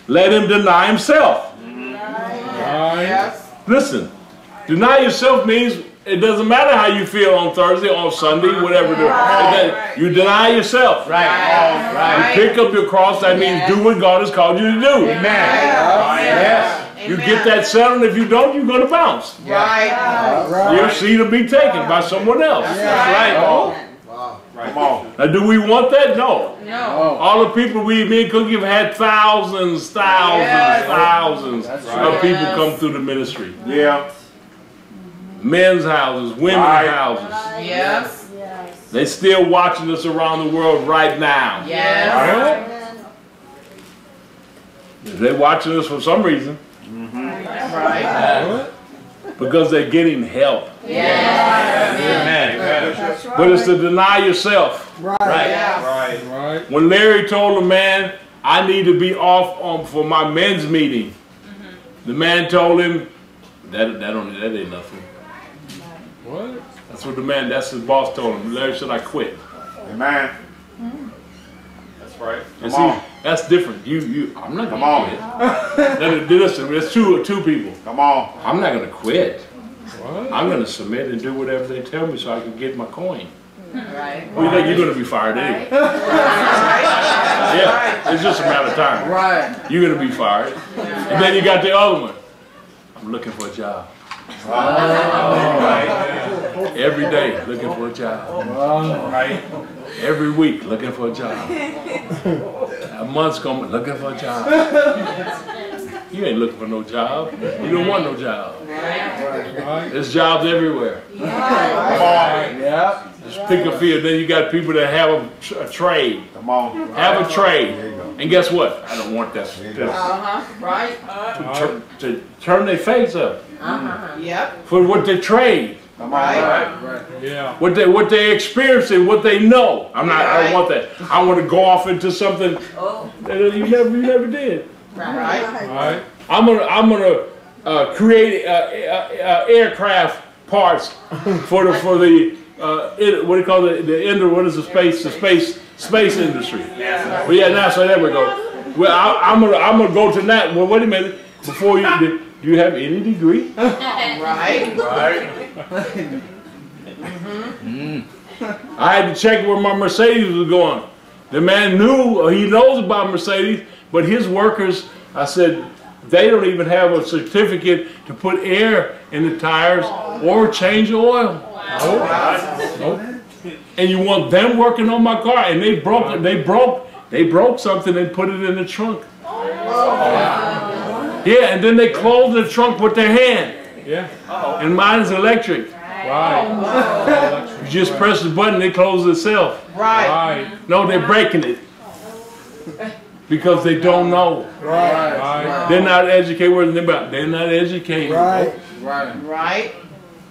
let him deny himself. Yes. Listen, deny yourself means it doesn't matter how you feel on Thursday, on Sunday, whatever. the- that- You deny yourself. Right. You Right. pick up your cross, that means do what God has called you to do. Amen. Yes. You get that settled, if you don't, you're gonna bounce. Right. right. Your seat will be taken by someone else. That's right. Come on. Now, do we want that? No. No. All the people we, me and Cookie have had thousands, thousands, Yes. thousands That's of people Yes. come through the ministry. Yeah. Men's houses, women's Right. houses. Yes. They still watching us around the world right now. Yes. They're watching us for some reason Mm -hmm. Right. because they're getting help. Yes. Amen. But it's to deny yourself. Yes. Right. Right. When Larry told the man, I need to be off on for my men's meeting, the man told him, that that don't that ain't nothing. What? That's what the man, that's his boss told him. Larry said I quit. Amen. Mm-hmm. That's right. And Come see, on. that's different. You you I'm not Come gonna on. quit. Now, Listen, there's two two people. Come on. I'm not gonna quit. What? I'm gonna submit and do whatever they tell me so I can get my coin. Right. Well, you think you're gonna be fired anyway. Right. Yeah, it's just a matter of time. Right. You're gonna be fired. And then you got the other one. I'm looking for a job. Every day looking for a job. Right. Every week looking for a job. A month's coming looking for a job. You ain't looking for no job. You don't want no job. Right. There's jobs everywhere. Come on. Yep. Just pick a field. Then you got people that have a, a trade. Come on. Have a trade. And guess what? I don't want that. To, Uh-huh. Right. to, to turn their face up Uh-huh. Yep. for what they trade. Come on. Right. Yeah. what they what they experiencing, what they know. I'm not. I don't want that. I want to go off into something Oh. that you never you never did. Right. Right. I'm gonna I'm gonna uh, create uh, uh, uh, aircraft parts for the for the uh, it, what do you call it the indoor what is the space the space space industry. But yeah, now so there we go. Well, I, I'm gonna I'm gonna go to that. Well, wait a minute. Before you do do you have any degree? Right. Right. mm. I had to check where my Mercedes was going. The man knew, or he knows about Mercedes, but his workers, I said, they don't even have a certificate to put air in the tires or change the oil. And you want them working on my car, and they broke, they broke, they broke something and put it in the trunk. Yeah, and then they close the trunk with their hand, Yeah. and mine is electric. Right. Oh, you just press the button, it closes itself. Right. Right. No, they're breaking it because they don't know. Right. Right. They're not educated. What they're about? They're not educated. Right. Right. Right.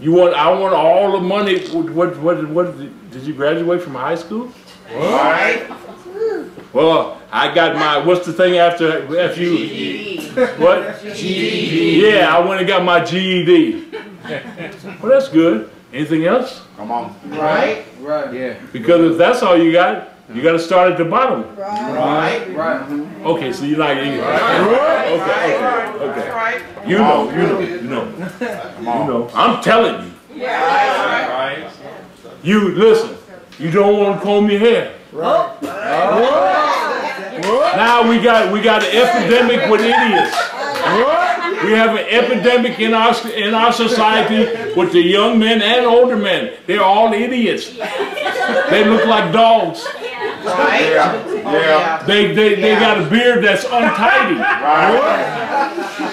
You want? I want all the money. What? What? What? Did you graduate from high school? Right. Well, I got my. What's the thing after FU? What? GED. Yeah, I went and got my GED. Well, that's good. Anything else? Come on. Right. Right. Yeah. Because if that's all you got, you got to start at the bottom. Right. Right. right. Mm-hmm. Okay, so you're not. You, okay, okay, okay. Right. You know, you know, you know. Come You know, I'm telling you. Right. Right. You listen. You don't want to comb your hair. Oh. Now we got we got an epidemic with idiots. We have an epidemic in our in our society with the young men and older men. They're all idiots. They look like dogs. Right. Yeah. Oh, Yeah. They they, they got a beard that's untidy. Right.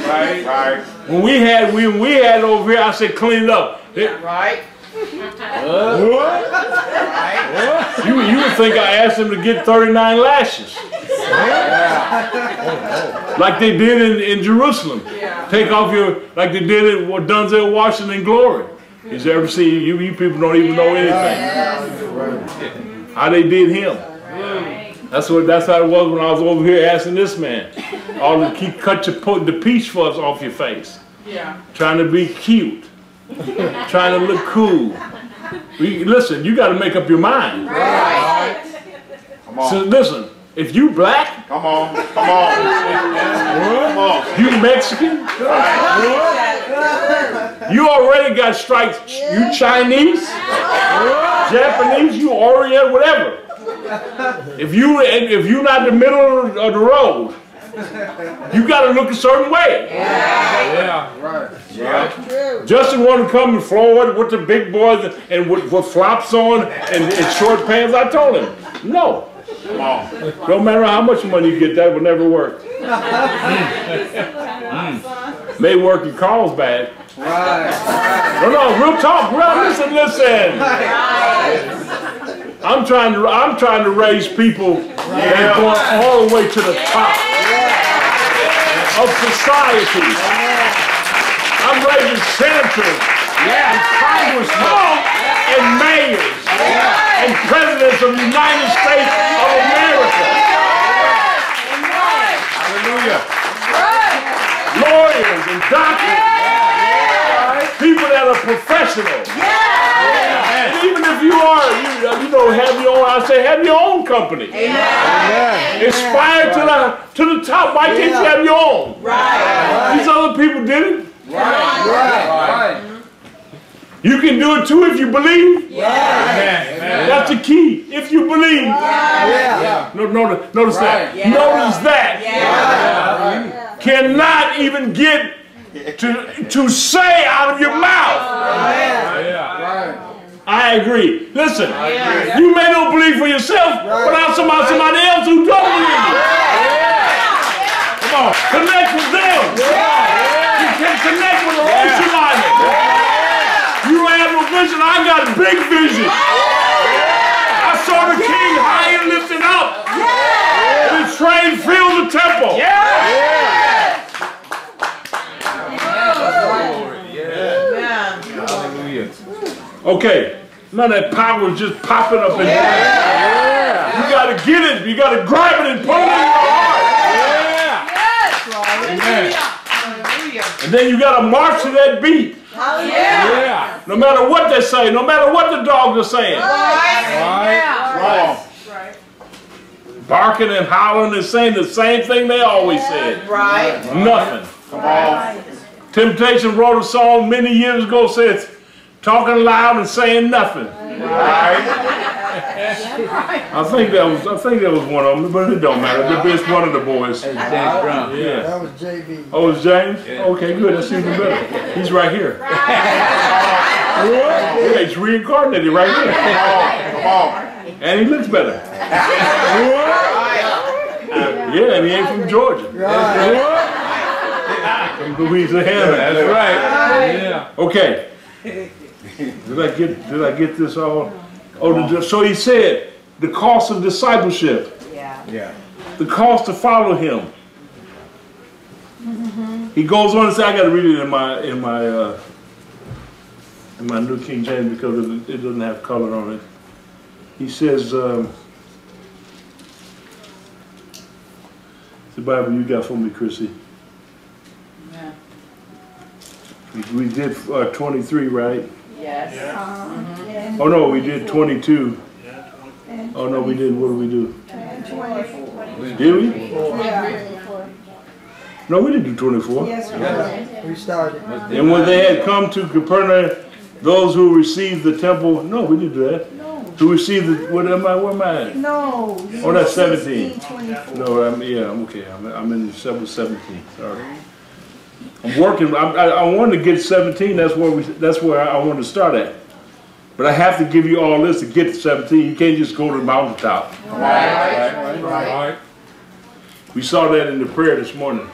Right. Right. When we had we we had over here, I said clean it up. It- Right. Right. you you would think I asked them to get 39 lashes. like they did in, in Jerusalem. Take off your, like they did it with Denzel Washington Glory. Did you ever see, you, you people don't even know anything. How they did him. That's what, that's how it was when I was over here asking this man. All the, keep, cut your, put the peach fuzz off your face. Yeah. Trying to be cute. trying to look cool. We, listen, you got to make up your mind. Right. Come on. So listen, if you black, Come on. Come on. Come on. you Mexican, You already got strikes. You Chinese, Japanese, you Orient, whatever. If you if you're not in the middle of the road, you got to look a certain way. Yeah. yeah. Right. Yeah. Justin wanted to come in Florida with the big boys and with, with flops on and, and short pants. I told him, no. Come on. No matter how much money you get, that would never work. Mm. May work in Carlsbad. No, no, real talk, real. Listen, listen. Right. I'm trying to, I'm trying to raise people that are going all the way to the top of society. I'm raising senators, and congressmen, and mayors, and presidents of the United States of America. Hallelujah. Lawyers and doctors. People that are professional. Yeah. And even if you are, you, uh, you know, have your own, I say, have your own company. Inspire to the to the top. Why can't you have your own? Right. These other people did it. You can do it too if you believe. Yeah. That's the key. If you believe. Yeah. No, notice, notice that. Notice that. Yeah. Cannot even get to, to say out of your mouth. I agree. Listen, you may not believe for yourself, but I'm somebody, somebody else who don't believe. Come on, connect with them. You can connect with the ocean lineman. You have no vision. I got a big vision. I saw the king high and lifted up. And his train filled the temple. Okay, Now that power is just popping up in there. You gotta get it. You gotta grab it and put it in your heart. Yeah. Yes. Hallelujah. Amen. And then you gotta march to that beat. Hallelujah. Yeah. No matter what they say, no matter what the dogs are saying. Right. Right. Right. Barking and howling and saying the same thing they always said. Right. Nothing. Come on. Temptation wrote a song many years ago says, talking loud and saying nothing. Right. I think that was I think that was one of them, but it don't matter. The It's one of the boys. James Brown. Yeah. That was JB. Oh, it's James? Okay, good. That's even better. He's right here. Yeah, he's reincarnated right here. Come on. And he looks better. Yeah, and he ain't from Georgia. What? From Louisiana. That's right. Yeah. Okay. Did I get did I get this all? Oh, the, so he said the cost of discipleship, Yeah. Yeah. the cost to follow him. Mm -hmm. He goes on to say, I got to read it in my in my uh, in my New King James because it, it doesn't have color on it. He says, um, the Bible you got for me, Chrissy. Yeah. We, we did uh, 23, right? Yes. Oh no, we did 22. Oh no, we didn't. What did we do? Did we? No, we didn't do 24. Yes, we started. And when they had come to Capernaum, those who received the temple, no, we didn't do that. No, Who received the, what am I, where am I at? no. Oh, that's 17. 24. No, I'm, yeah, I'm okay. I'm, I'm in seven- 17, sorry. I'm working, I, I, I wanted to get 17, that's where we, that's where I wanted to start at. But I have to give you all this to get to 17. You can't just go to the mountaintop. Right. We saw that in the prayer this morning.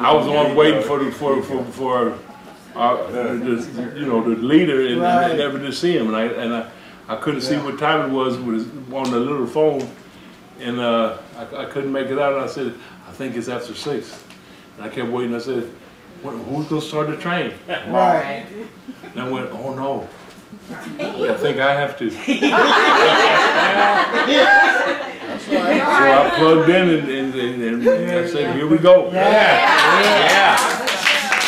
I was on waiting for the for for for uh, the, you know the leader and, and never to see him, and I and I, I couldn't see what time it was with his, on the little phone, and uh, I, I couldn't make it out. And I said, I think it's after six, and I kept waiting. I said, "What- Who's gonna start the train? Right. And I went, Oh no. I think I have to. So I plugged in and, and, and, and I said, here we go. Yeah.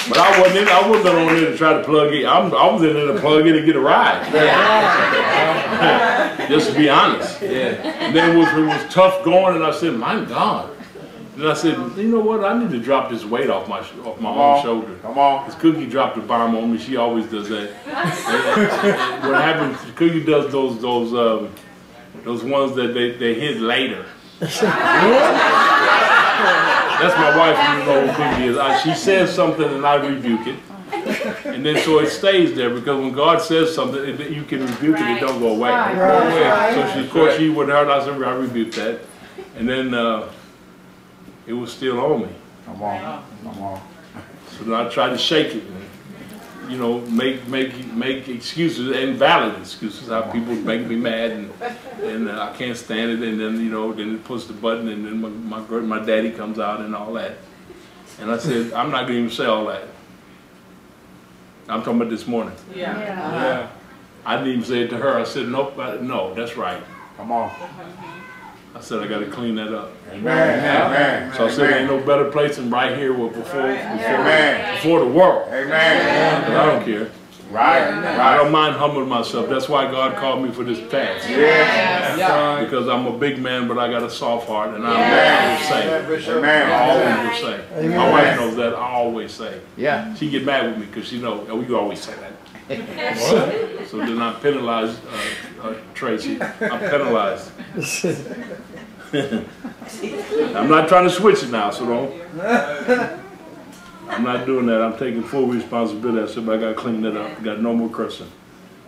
But I wasn't in, I wasn't on there to try to plug in. I'm, I was in there to plug in and get a ride. Just to be honest. Yeah. And then it was, it was tough going and I said, my God. Then I said, you know what? I need to drop this weight off my off my Come own on. shoulder. Come on. Cause Cookie dropped a bomb on me. She always does that. And- and what happens? Cookie does those those um, those ones that they, they hit later. That's my wife. You know who Cookie is. I, she says something and I rebuke it, and then so it stays there because when God says something, it, you can rebuke it. It don't go away. So she, of course, she would hurt. I said, I rebuke that, and then uh, it was still on me. Come on. Come on. So then I tried to shake it, and, you know, make make make excuses and valid excuses. How people make me mad and and uh, I can't stand it, and then you know, then it puts the button, and then my my, my daddy comes out and all that. And I said, I'm not gonna even say all that. I'm talking about this morning. Yeah. Yeah. I didn't even say it to her. I said, nope, I, no, that's right. Come on. I said I got to clean that up. Amen. Amen. So I said, ain't no better place than right here with before before, before the world. Amen. But I don't care. Right. I Right. don't mind humbling myself. That's why God called me for this task. Yeah. Right. Because I'm a big man, but I got a soft heart, and I Amen. always say, I Amen. always will say. My wife knows that. I always say. Yeah. She get mad with me because she know. Oh, you always say that. so then I penalize uh, uh, Tracy. I'm penalized. I'm not trying to switch it now, so don't. I'm not doing that. I'm taking full responsibility. I said, but I gotta clean that up. Got no more cursing.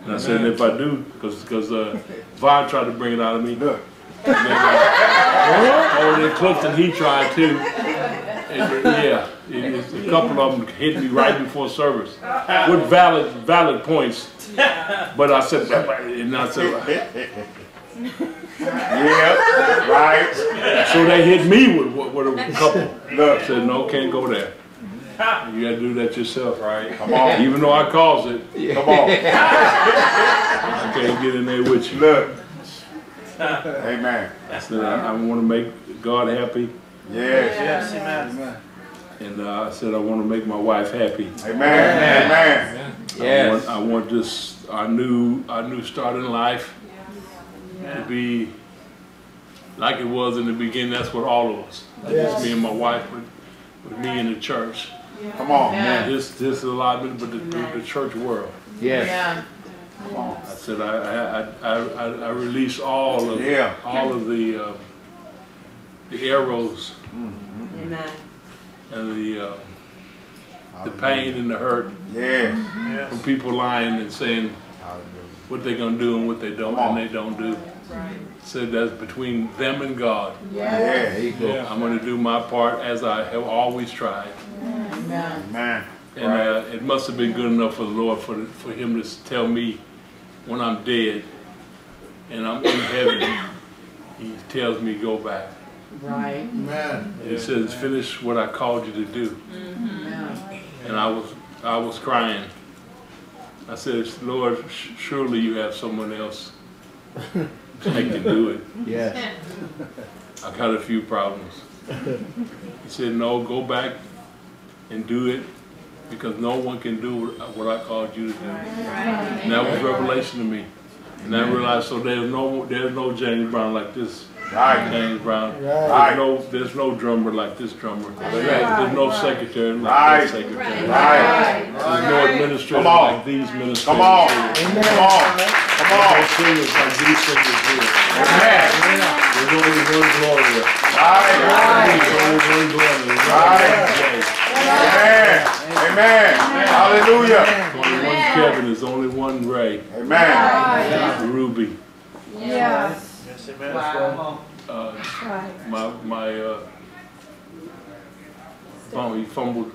And I said, if I do, because because uh, Vaughn tried to bring it out of me. Look. And then, uh, oh, then Clifton, he tried too. And, yeah, it- it's- a couple of them hit me right before service with valid valid points. But I said, and I said, Yeah. Right. so they hit me with, with, with a couple. Look. I said, no, can't go there. You gotta do that yourself, right? Come on. Even though I caused it, Come on. I can't get in there with you. Look. Amen. I said, I, I want to make God happy, Yes. Yes, amen. And uh, I said I want to make my wife happy. Amen. Amen. I want, I want this our new our new start in life to be like it was in the beginning. That's what all of us. Not just me and my wife, but with me in the church. Come on. Yeah. This this allotment, but the, the, the church world. Yes. Yeah. I said I I, I, I, I release all of Yeah. all of the uh, the arrows Amen. and the uh, the pain and the hurt Yes. from people lying and saying what they're gonna do and what they don't and they don't do. Right. Said that's between them and God. Yeah. Yeah. I'm gonna do my part as I have always tried. Amen. Amen. And uh, it must have been good enough for the Lord for, the, for him to tell me when I'm dead and I'm in heaven, he tells me go back. Right. Amen. He says, finish what I called you to do. Yeah. And I was, I was crying. I said, Lord, sh- surely you have someone else that can do it. Yes. I got a few problems. He said, no, go back and do it because no one can do what I called you to do. And that was revelation to me. And I realized, so there's no, there's no James Brown like this Right. James Brown. Right. There's no, there's no drummer like this drummer. There's no secretary like Right. this secretary. Right. There's no administrator Come on. like these ministers. Come on. There's Come on. Come on. no singers like these singers here. Amen. There's only one Gloria. Right. There's only one Gloria. There's only one Jay. Amen. Amen. Hallelujah. There's only one Kevin. There's only one Ray. Amen. Ruby. Yeah. Wow. Uh, my my uh, fum- he fumbled.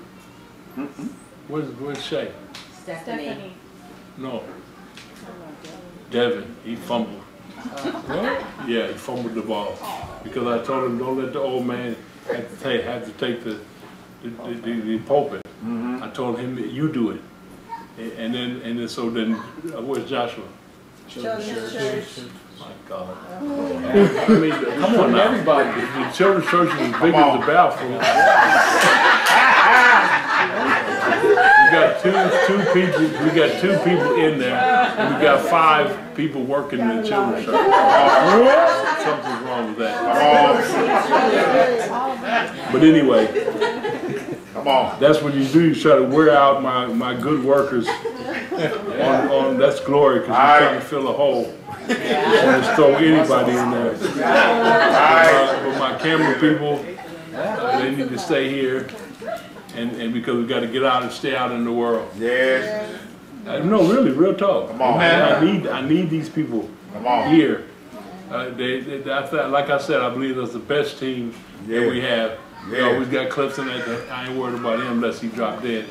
Where's where's Shay? Stephanie. No. Devin, he fumbled. Yeah, he fumbled the ball. Because I told him, don't let the old man have to take, have to take the, the, the, the- the pulpit. I told him, you do it. And then, and then, so then, uh, where's Joshua? Children's church. My God. I mean, come on now. Everybody. The children's church is as big as the bathroom. We got two, two people, we got two people in there, and we got five people working in the children's church. Something's wrong with that. But anyway, Come on. that's what you do. You try to wear out my, my good workers. On, on that's glory because you're trying to fill a hole. And just throw anybody in there. Uh, but my camera people, uh, they need to stay here. And, and because we've got to get out and stay out in the world. Yes. Uh, no, really, real talk. Come on. I need I need these people Come on. here. Uh, they, they, I thought, like I said, I believe that's the best team that we have. We Yeah. always got Clifton at the, I ain't worried about him unless he drop dead.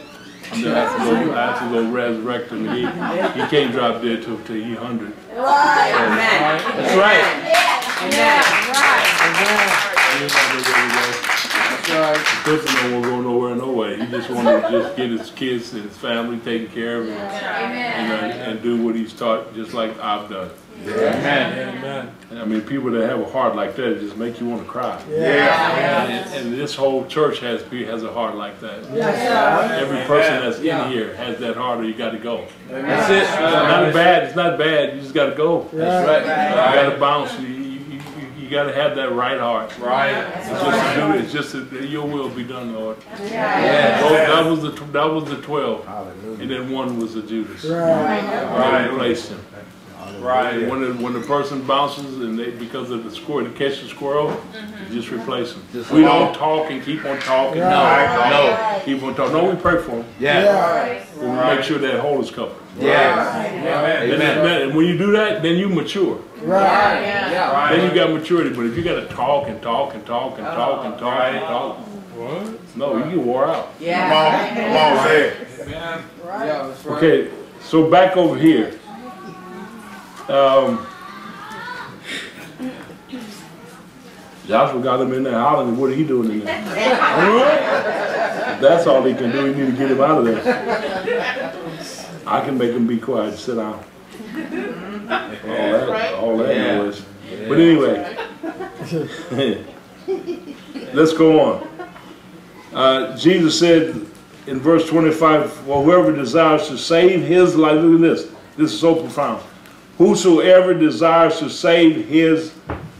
I'm gonna have to go, I have to go resurrect him. He, he can't drop dead till, till he hundred. Amen. That's right. That's right. Clifton don't wanna go nowhere, no way. He just wanna just get his kids and his family taken care of and, and, uh, and do what he's taught, just like I've done. Amen. Amen. I mean, people that have a heart like that, it just make you wanna cry. Yeah. And, and this whole church has has a heart like that. Yes. Every person that's in here has that heart, or you got to go. That's it. It's not bad. It's not bad. You just got to go. You That's right. You got to bounce. You, you, you, you got to have that right heart. Right. It's just to do. It's just that your will be done, Lord. Yeah. Those- oh, that was the tw- that was the twelve, Hallelujah. and then one was the Judas. Right. Right. Replaced him. Right. And when the, when the person bounces and they because of the squirrel, to catch the squirrel, you just replace them. we don't talk and keep on talking. Right. No, keep on talking. No, we pray for them. Yeah. We make sure that hole is covered. Yeah. And, then- then- and when you do that, then you mature. Right. Yeah. Then you got maturity. But if you got to talk and talk and talk and talk and talk and uh-huh. talk, What? no, you get wore out. Yeah. Come on. Come on, say it. Yeah, that's right. Okay, so back over here. Um, Joshua got him in there hollering. What are he doing in there? That's all he can do. You need to get him out of there. I can make him be quiet. Sit down. All that, all that Yeah. noise. But anyway, let's go on. Uh, Jesus said in verse 25, well, whoever desires to save his life, look at this. This is so profound. Whosoever desires to save his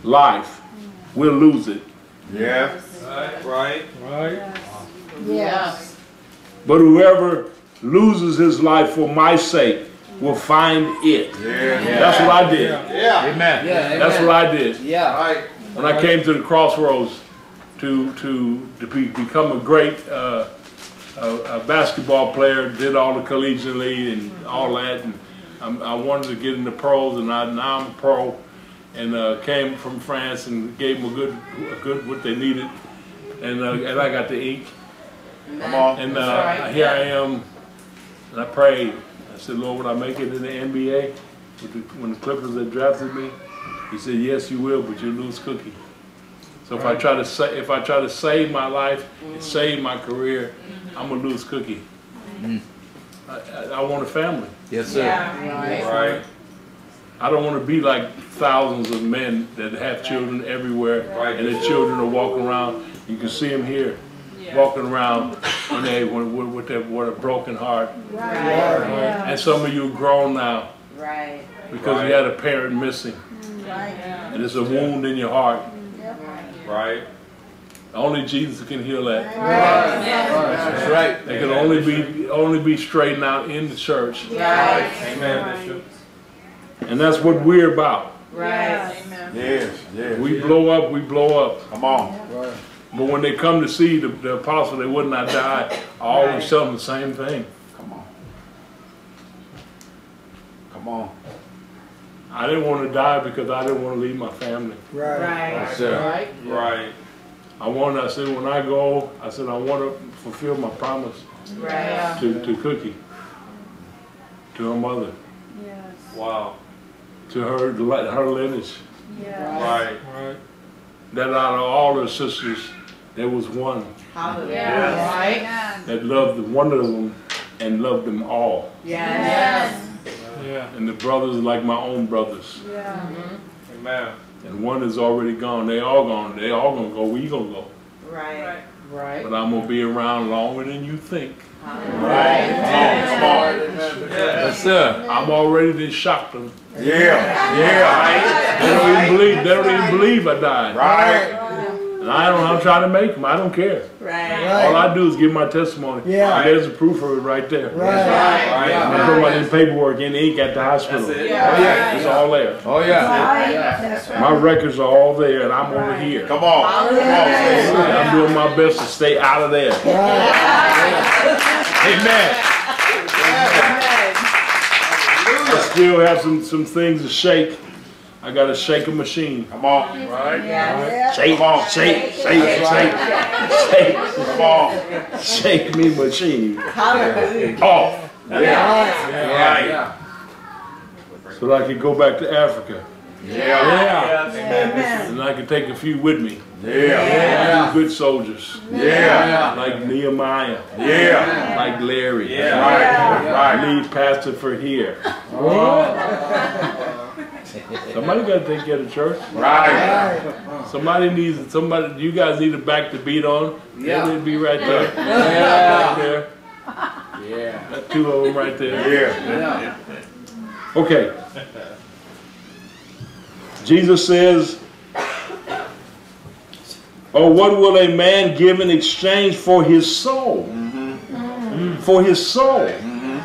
life will lose it. Yeah. Right. Right. Yes. But whoever loses his life for my sake will find it. Yeah. That's what I did. Yeah. Amen. Yeah. That's what I did. Yeah. Right. When I came to the crossroads to to, to be, become a great uh, a, a basketball player, did all the collegiately and all that, and um, I wanted to get into pros, and I, now I'm a pro, and uh, came from France and gave them a good a good what they needed, and uh, and I got the ink, Come on. and uh, here I am, and I prayed. I said, Lord, would I make it in the NBA? With the, when the Clippers had drafted me, He said, "Yes, you will, but you lose Cookie." So if I try to sa- if I try to save my life and save my career, I'm gonna lose Cookie. I, I, I want a family. Yes, sir. Right. I don't want to be like thousands of men that have children everywhere, Right. and the children are walking around. You can see them here, walking around, and they with, with, with, their, with a broken heart. Right. And some of you are grown now Right. because you had a parent missing, right. and it's a wound in your heart. Right. Only Jesus can heal that. That's right. It can only be only be straightened out in the church, Amen, and that's what we're about. Right. Yes, yes. We blow up, we blow up. Come on. But when they come to see the, the apostle, they would not die. I always tell them the same thing. Come on. Come on. I didn't want to die because I didn't want to leave my family. Right. Right. Yes, sir. Right. I want. I said when I go, I said I want to fulfill my promise Right. to, to Cookie, to her mother, Yes. Wow. to her her lineage. Yes. Right. Right. That out of all her sisters, there was one Hallelujah. Right. that loved one of them and loved them all. Yes. Yeah. And the brothers are like my own brothers. Yeah. Mm-hmm. Amen. And one is already gone. They all gone. They all gonna go. We gonna go. Right. Right. But I'm gonna be around longer than you think. Right. Come on. Come Yes, sir. I'm already done shocked them. on. Yeah. Yeah. They don't even believe. They don't even believe I died. Right. And I don't, I'm trying to make them. I don't care. Right. All I do is give my testimony. Yeah. And there's the proof of it right there. Right. I put my in paperwork in ink at the hospital. That's it. Oh, yeah. It's all there. Oh, yeah. That's right. My records are all there, and I'm over here. Come on. Come on, Steve. I'm doing my best to stay out of there. Amen. I still have some, some things to shake. I got to shake a shaker machine. Come on. Yeah. Shake, Come on. shake, shake, shake, shake, Come on. shake me machine. Hallelujah. Off. Right. So that I can go back to Africa. Yeah. yeah. And I can take a few with me. Yeah. yeah. Good soldiers. Yeah. Like Nehemiah. Yeah. Like Larry. Yeah. Right. Right. Lead pastor for here. Oh. Somebody got to take care of the church. Right. Somebody needs somebody. You guys need to back the beat on. Yeah. They'd be right there. Yeah. Right there. Yeah. Got two of them right there. Yeah. Okay. Jesus says, "Or what will a man give in exchange for his soul? Mm-hmm. For his soul. Mm-hmm.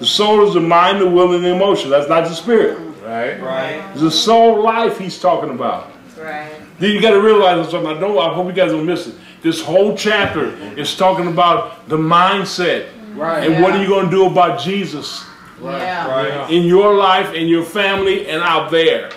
The soul is the mind, the will, and the emotion. That's not the spirit. Right. Right. It's the soul life he's talking about. Right. Then you got to realize something. I don't. I hope you guys don't miss it. This whole chapter is talking about the mindset Right. and what are you going to do about Jesus Yeah. Right. in your life, in your family, and out there.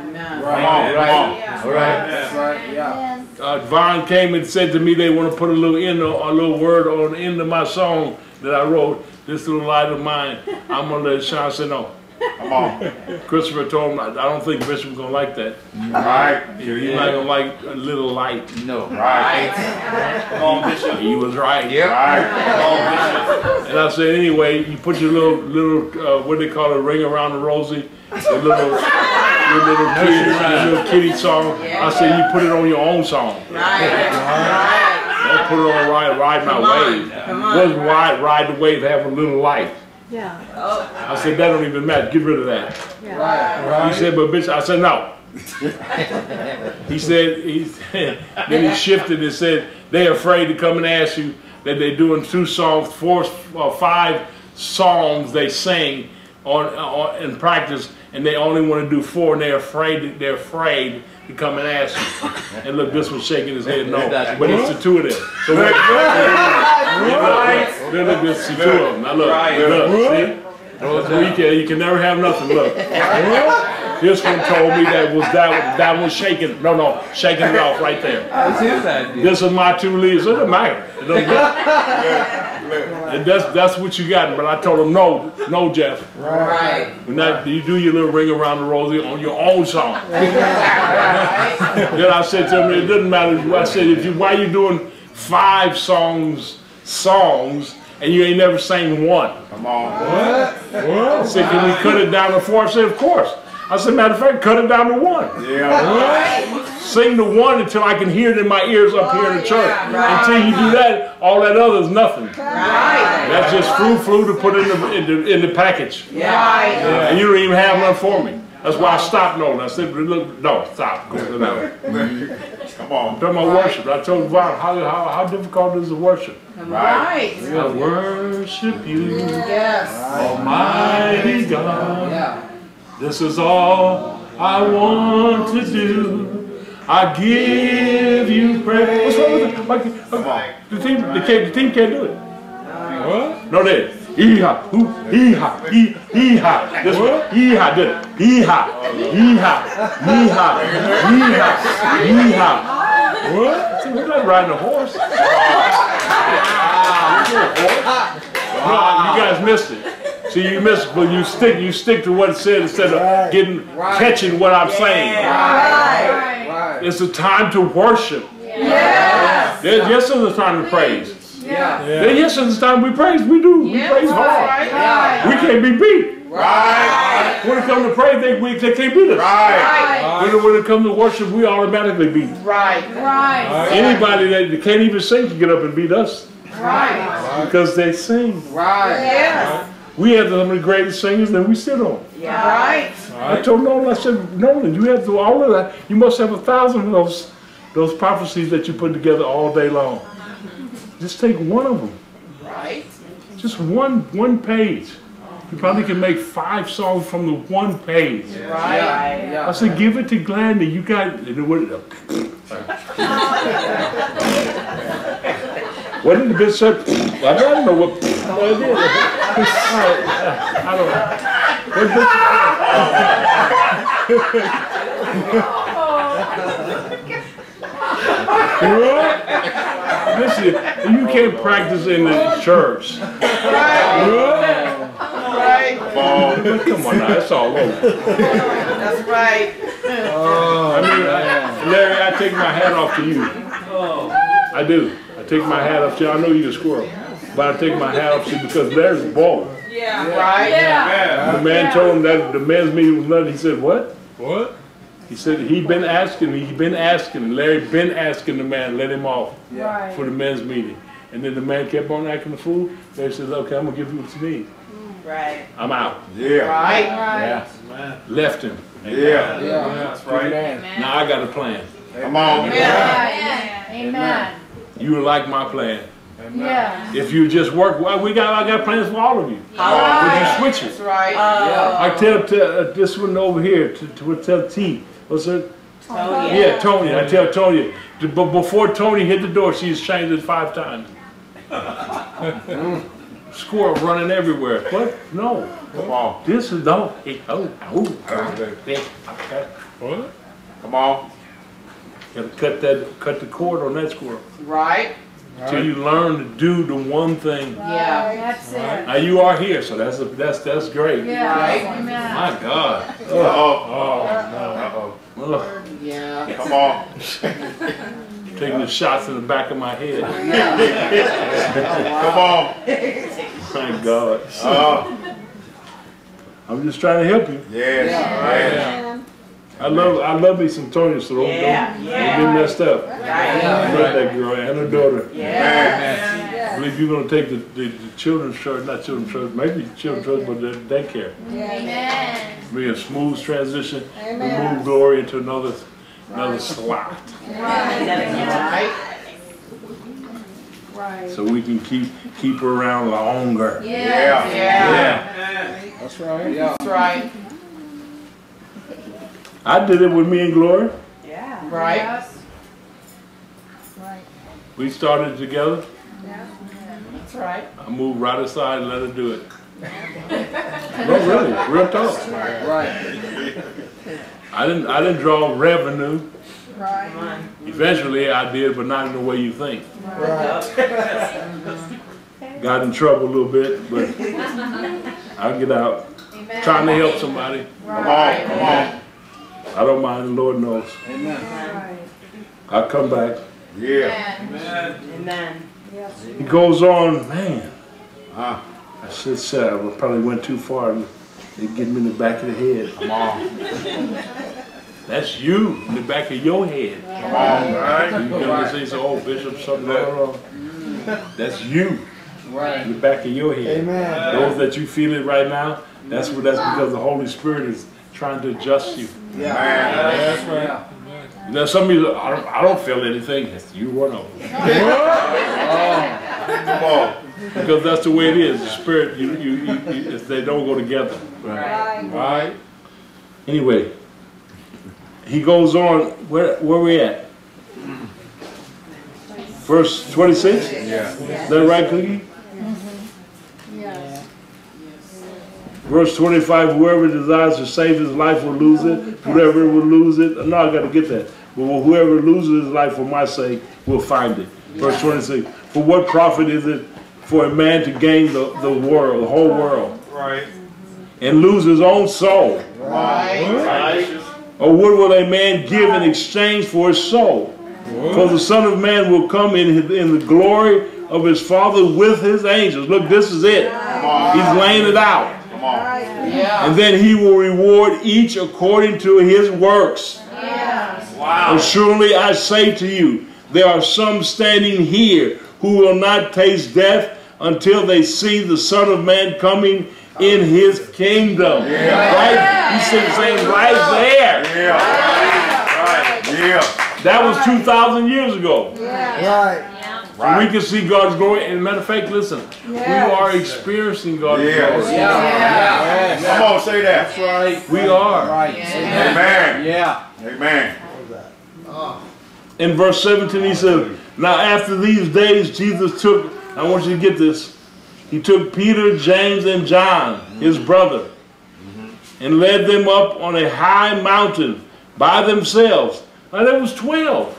Amen. Come on. Come on. All right. That's right. Yeah. Uh, Vaughn came and said to me they want to put a little in a little word on the end of my song that I wrote. This little light of mine. I'm gonna let it shine. I no. Come on. Christopher told him I I don't think Bishop's gonna like that. Right. He's not gonna like a little light. No. Right. Come on, Bishop. He was right. Yep. Right. Come on, Bishop. And I said, anyway, you put your little, little, uh, what they call it, ring around the rosy, your little, your little kitty, your little kitty song. I said, you put it on your own song. Right. Right. Don't put it on ride, ride my Come on, wave. come on. Wasn't ride, ride the wave, have a little light. Yeah. Oh. I said, that don't even matter. Get rid of that. Yeah. Right. He said, but bitch, I said, no. he said, he, then he shifted and said, they're afraid to come and ask you that they're doing two songs, four or five songs they sing on, uh, on in practice, and they only want to do four, and they're afraid. They're afraid to come and ask you. And look, this one's shaking his head no, but it's the two of them. So look, look, look, it's the two of them. Now look, look, see. You can, you can never have nothing. Look. This one told me that was that that was shaking. No, no, shaking it off right there. That's his idea. This is my two leaves. It doesn't matter. It doesn't matter. And that's that's what you got. But I told him no, no, Jeff. Right. We're not, you do your little ring around the rosy on your own song. then I said to him, it doesn't matter. I said, if you why you doing five songs, songs, and you ain't never sang one? Come on. What? I said, can we cut it down to four? I said, of course. I said, matter of fact, cut it down to one. Yeah. Right. Sing the one until I can hear it in my ears up here in the oh, church. Right. Until you do that, all that other is nothing. Right. That's just flu flu to put in the in the, in the package. Right. And you don't even have none for me. That's why I stopped no. I said, look, no, stop. Go to that. Come on. Talking about worship. I told Vaughn, how, how, how difficult is the worship? Right. I worship you, Yes. Almighty God. Yeah. This is all I want to do. I give you praise. What's wrong with it? Like, the team, the, can't, the team can't do it. What? No, they. Hee-ha, hoo, hee-ha, hee, hee-ha. This one, hee-ha, did it. Hee-ha, hee-ha, hee-ha, hee-ha, hee-ha. What? See, we're not riding a horse. Ah, no, you guys missed it. See, you missed, but you stick, you stick to what it said instead of getting, catching what I'm saying. Right. Right. It's a time to worship. Yes. There's, yes, there's a time to praise. Yeah. There- Yes, there's a time we praise. We do. We Yeah, praise hard. right. We can't be beat. Right. When it comes to praise, they, we, they can't beat us. Right. When, it- when it comes to worship, we automatically beat. Right. Right. Anybody that can't even sing can get up and beat us Right. because they sing. Right. Yes. We have some of the greatest singers that we sit on. Yeah, right. I told Nolan, I said, Nolan, you have to do all of that. You must have a thousand of those, those prophecies that you put together all day long. Just take one of them. Right. Just one one page. You probably can make five songs from the one page. Right. I said, give it to Gladney. You got it. What, what did the bitch say? I don't know what, what it is. I don't know. What? Listen, you can't practice in the church. Right. Oh, but come on now, it's all over. That's right. Oh, I mean, I- Larry, I take my hat off to you. Oh. I do. I take my hat off to you. I know you're a squirrel, but I take my hat off to you because Larry's bold. Right. Yeah. The man told him that the men's meeting was nothing. He said, what? What? He said he'd been asking, he'd been asking, Larry been asking the man, let him off Right. for the men's meeting. And then the man kept on acting the fool. Larry said, okay, I'm gonna give you what you need. Right. I'm out. Yeah. Right. Right. Left him. Yeah. Yeah. That's right. Now I got a plan. Come on. Yeah. Amen. You like my plan. Yeah. If you just work, well, we got, I got plans for all of you. Right. Would you switch it? That's it? right. I tell, tell uh, this one over here to, to tell T. What's it? Tony. Yeah, Tony. I tell Tony. But before Tony hit the door, she's changed it five times. Squirrel running everywhere. What? No. Come on. This is no. Hey, oh, oh, okay. What? Come on. Gotta cut that, cut the cord on that squirrel. Right. Till you learn to do the one thing. Yeah. That's it. Now you are here, so that's a, that's that's great. Yeah. Right. Amen. My God. Uh-oh. Oh Uh-oh. Ugh. Yeah. Come on. Taking the shots in the back of my head. Come on. My God. Uh, I'm just trying to help you. yes. Amen. I love I love me some Tonya, so don't, Yeah, don't, yeah. don't get messed up. Right. I love that girl and her daughter. Yeah. I believe you're gonna take the, the, the children's church, not children's church, maybe children's church, but the daycare. Amen. Be a smooth transition. We Amen. move glory into another another slot. Right. Right. So we can keep keep her around longer. Yeah. Yeah. Yeah. That's right. Yeah. That's right. I did it with me and Glory. Yeah. Right. Yes. Right. We started together. Yeah. That's right. I moved right aside and let her do it. no, really, real talk. Right. I didn't I didn't draw revenue. Right. Eventually I did, but not in the way you think. Right. Got in trouble a little bit, but I'll get out. Amen. Trying to help somebody. Right. Come on. Come on. I don't mind, the Lord knows. Amen. Right. I'll come back. Yeah. Amen. Amen. Yes. He goes on, man. Ah. I said, sir, I probably went too far. They get me in the back of the head. come on. That's you in the back of your head. Come on. Right? You never say, so, oh, Bishop, something wrong. That's you Right. in the back of your head. Amen. Those that you feel it right now, that's what that's because the Holy Spirit is trying to adjust you. Yeah. That's right. Yeah. You know, some of you, I don't, I don't feel anything. It's you one of them. Come on. Because that's the way it is. The Spirit, you, you, you, you if they don't go together. Right. Right? Anyway, he goes on, where, where we at? Verse 26? Yeah. Is that right, Cookie? Yes. Verse 25, whoever desires to save his life will lose it. Whoever will lose it, no, I got to get that. But whoever loses his life for my sake will find it. Verse 26, for what profit is it for a man to gain the, the world, the whole world, Right. and lose his own soul? Right. right. Or what will a man give in exchange for his soul? For the Son of Man will come in, his, in the glory of his Father with his angels. Look, this is it. He's laying it out. Come. Yeah. And then he will reward each according to his works. Yes. And surely I say to you, there are some standing here who will not taste death until they see the Son of Man coming in his kingdom. Right? He's saying right there. Yeah. Right. Yeah. That was 2,000 years ago. Yeah. Right. We can see God's glory. And matter of fact, listen, Yes. we are experiencing God's Yes. glory. Yeah. Come on, say that. That's right. We are. Right. Amen. Yeah. Amen. Ah. In verse 17, he said, Now after these days, Jesus took, I want you to get this, he took Peter, James, and John, his mm-hmm. brother, mm-hmm. and led them up on a high mountain by themselves. Now there was 12.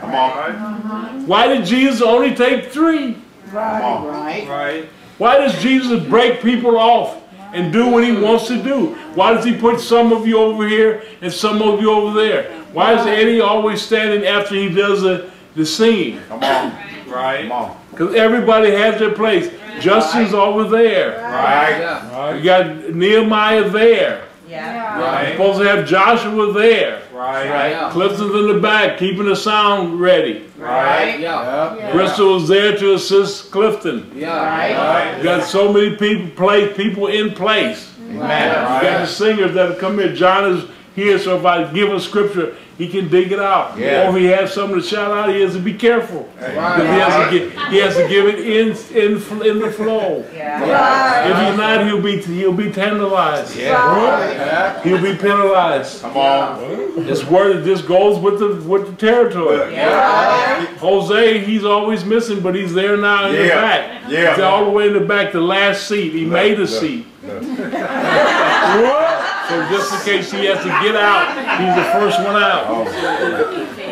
Come on. Uh-huh. Why did Jesus only take three? Come on. Right. Right. Why does Jesus break people off and do what he wants to do? Why does he put some of you over here and some of you over there? Why is Eddie always standing after he does the, the singing? Come on. Right. Come on. Because everybody has their place. Justin's over there. Right. Yeah. We got Nehemiah there. Yeah. We're Right. supposed to have Joshua there. Right. Yeah. Clifton's in the back, keeping the sound ready. Right. Yeah. Yeah. Crystal's there to assist Clifton. Yeah. Right. You got so many people, place, people in place. Amen. You got the singers that come here. John is here, so if I give a scripture, he can dig it out. Yeah. Or if he has something to shout out, he has to be careful. Right. Because he has to get, he has to give it in, in, in the flow. Yeah. Right. If he's not, he'll be, he'll be tantalized. Yeah. He'll be penalized. Come on. This word, this goes with the, with the territory. Yeah. Jose, he's always missing, but he's there now in the back. Yeah. He's all the way in the back, the last seat. He made a look, seat. So just in case he has to get out, he's the first one out.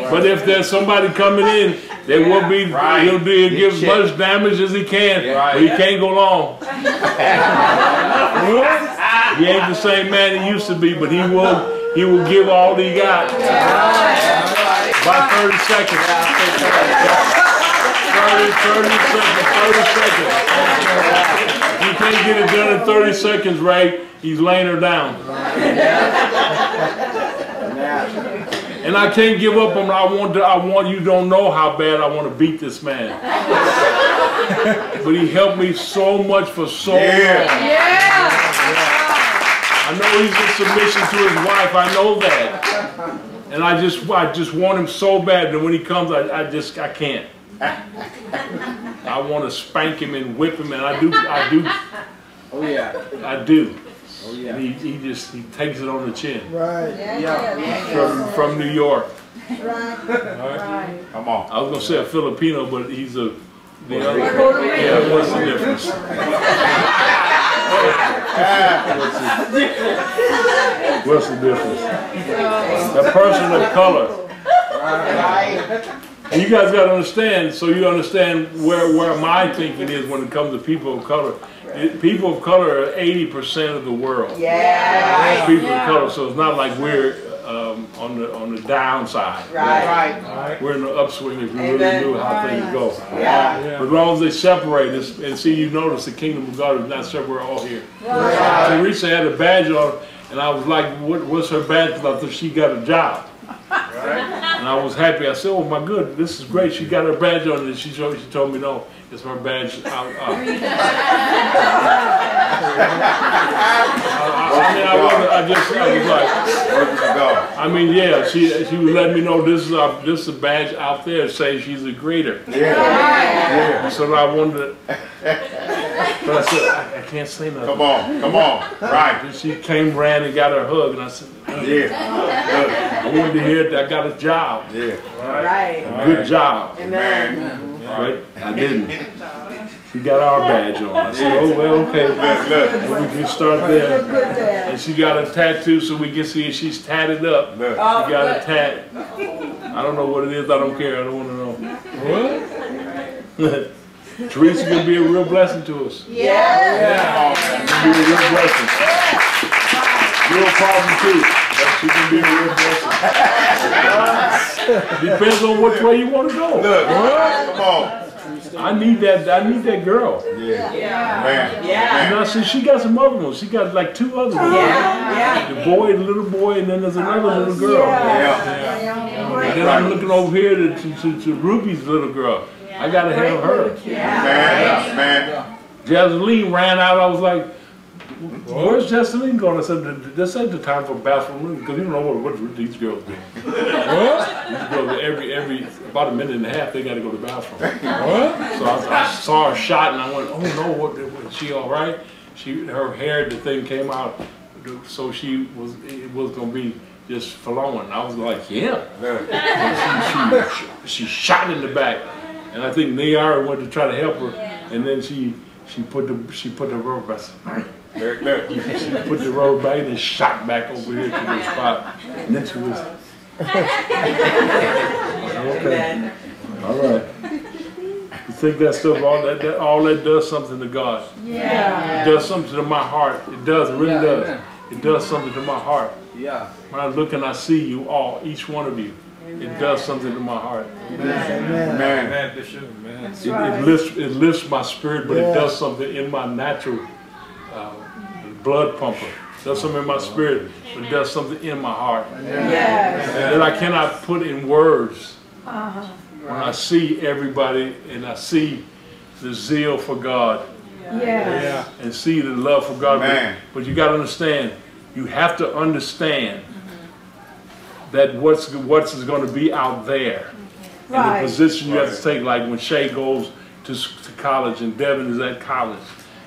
But if there's somebody coming in, there will be, Right. he'll do, he'll give as much damage as he can, Right. but he can't go long. He ain't the same man he used to be, but he will, he will give all he got. By 30 seconds. 30, 30 seconds, 30 seconds. You can't get it done in 30 seconds, right? He's laying her down. And I can't give up on him. I want to, I want you don't know how bad I want to beat this man. But he helped me so much for so Yeah. long. Yeah. I know he's in submission to his wife. I know that. And I just I just want him so bad that when he comes, I, I just I can't. I want to spank him and whip him, and I do I do Oh yeah. I do. Oh And yeah. he, he just he takes it on the chin Right. Yeah. from from New York. Right. Right. Come on. I was gonna say a Filipino, but he's a the other. Yeah, what's the difference? What's the difference? A person of color. Right. And you guys got to understand, so you understand where, where my thinking is when it comes to people of color. It- people of color are 80% of the world. Yeah. People of color, so it's not like we're um, on the on the downside. Right. Right. right. We're in the upswing if you really knew how things go. Yeah. But as long as they separate us, and see, you notice the kingdom of God is not separate, we're all here. Teresa had a badge on, and I was like, what, what's her badge? Because I thought she got a job. And I was happy. I said, oh my good, this is great. She got her badge on, and she told, she told me, no, it's her badge out. I, I mean, I, wasn't, I just, I was like? I mean, yeah, she, she was letting me know this is our, this is a badge out there saying she's a greeter. Yeah. So I wanted to, but I said, I, I can't say nothing. Come on. Come on. Right. And she came, ran, and got her hug, and I said, Yeah. I wanted to hear that I got a job, Yeah. Right. a good job, Amen. but I didn't. She got our badge on. I said, oh, well, okay, Look, look, we can start there. Good dad. And she got a tattoo so we can see if she's tatted up. look. She got a tat. I don't know what it is, I don't care, I don't want to know. Teresa can be a real blessing to us. Yeah. She can be a real blessing. Real problem too, she can be a real blessing. Depends on which way you want to go. Look. Come on. I need that, I need that girl. Yeah. Yeah. Man. Yeah. And I see she got some other ones. She got like two other ones. Yeah. The boy, the little boy, and then there's another little girl. Yeah. And then I'm looking over here to, to, to, to Ruby's little girl. I gotta have her. Man. Uh, man. Jasmine ran out. I was like, where's Jesseline going? I said, this ain't the time for bathroom because you don't know what, what these girls do. What? These girls, every, every, about a minute and a half, they gotta go to the bathroom. What? So I, I saw her shot and I went, oh no, what, was she all right? She, her hair, the thing came out, so she was, it was gonna be just flowing. I was like, yeah. And she, she, she shot in the back, and I think Niara went to try to help her, and then she, she put the, she put the rubber back. Very clear. She put the rubber back and shot back over here to the spot. And then she was, okay, all right. You think that stuff, all that, that, all that does something to God. Yeah. It does something to my heart. It does, it really Yeah, does. amen. It does something to my heart. Yeah. When I look and I see you all, each one of you, it does something to my heart. Amen. Man, Bishop. Man. It, it lifts, it lifts my spirit, but Yeah. it does something in my natural uh, blood pumper. It does something in my spirit, but it does something in my heart Yes. that I cannot put in words. Uh-huh. When I see everybody and I see the zeal for God Yes. Yeah. and see the love for God, but, Man. but you got to understand, you have to understand that what's what's going to be out there and the position you have to take. Like when Shay goes to, to college and Devin is at college,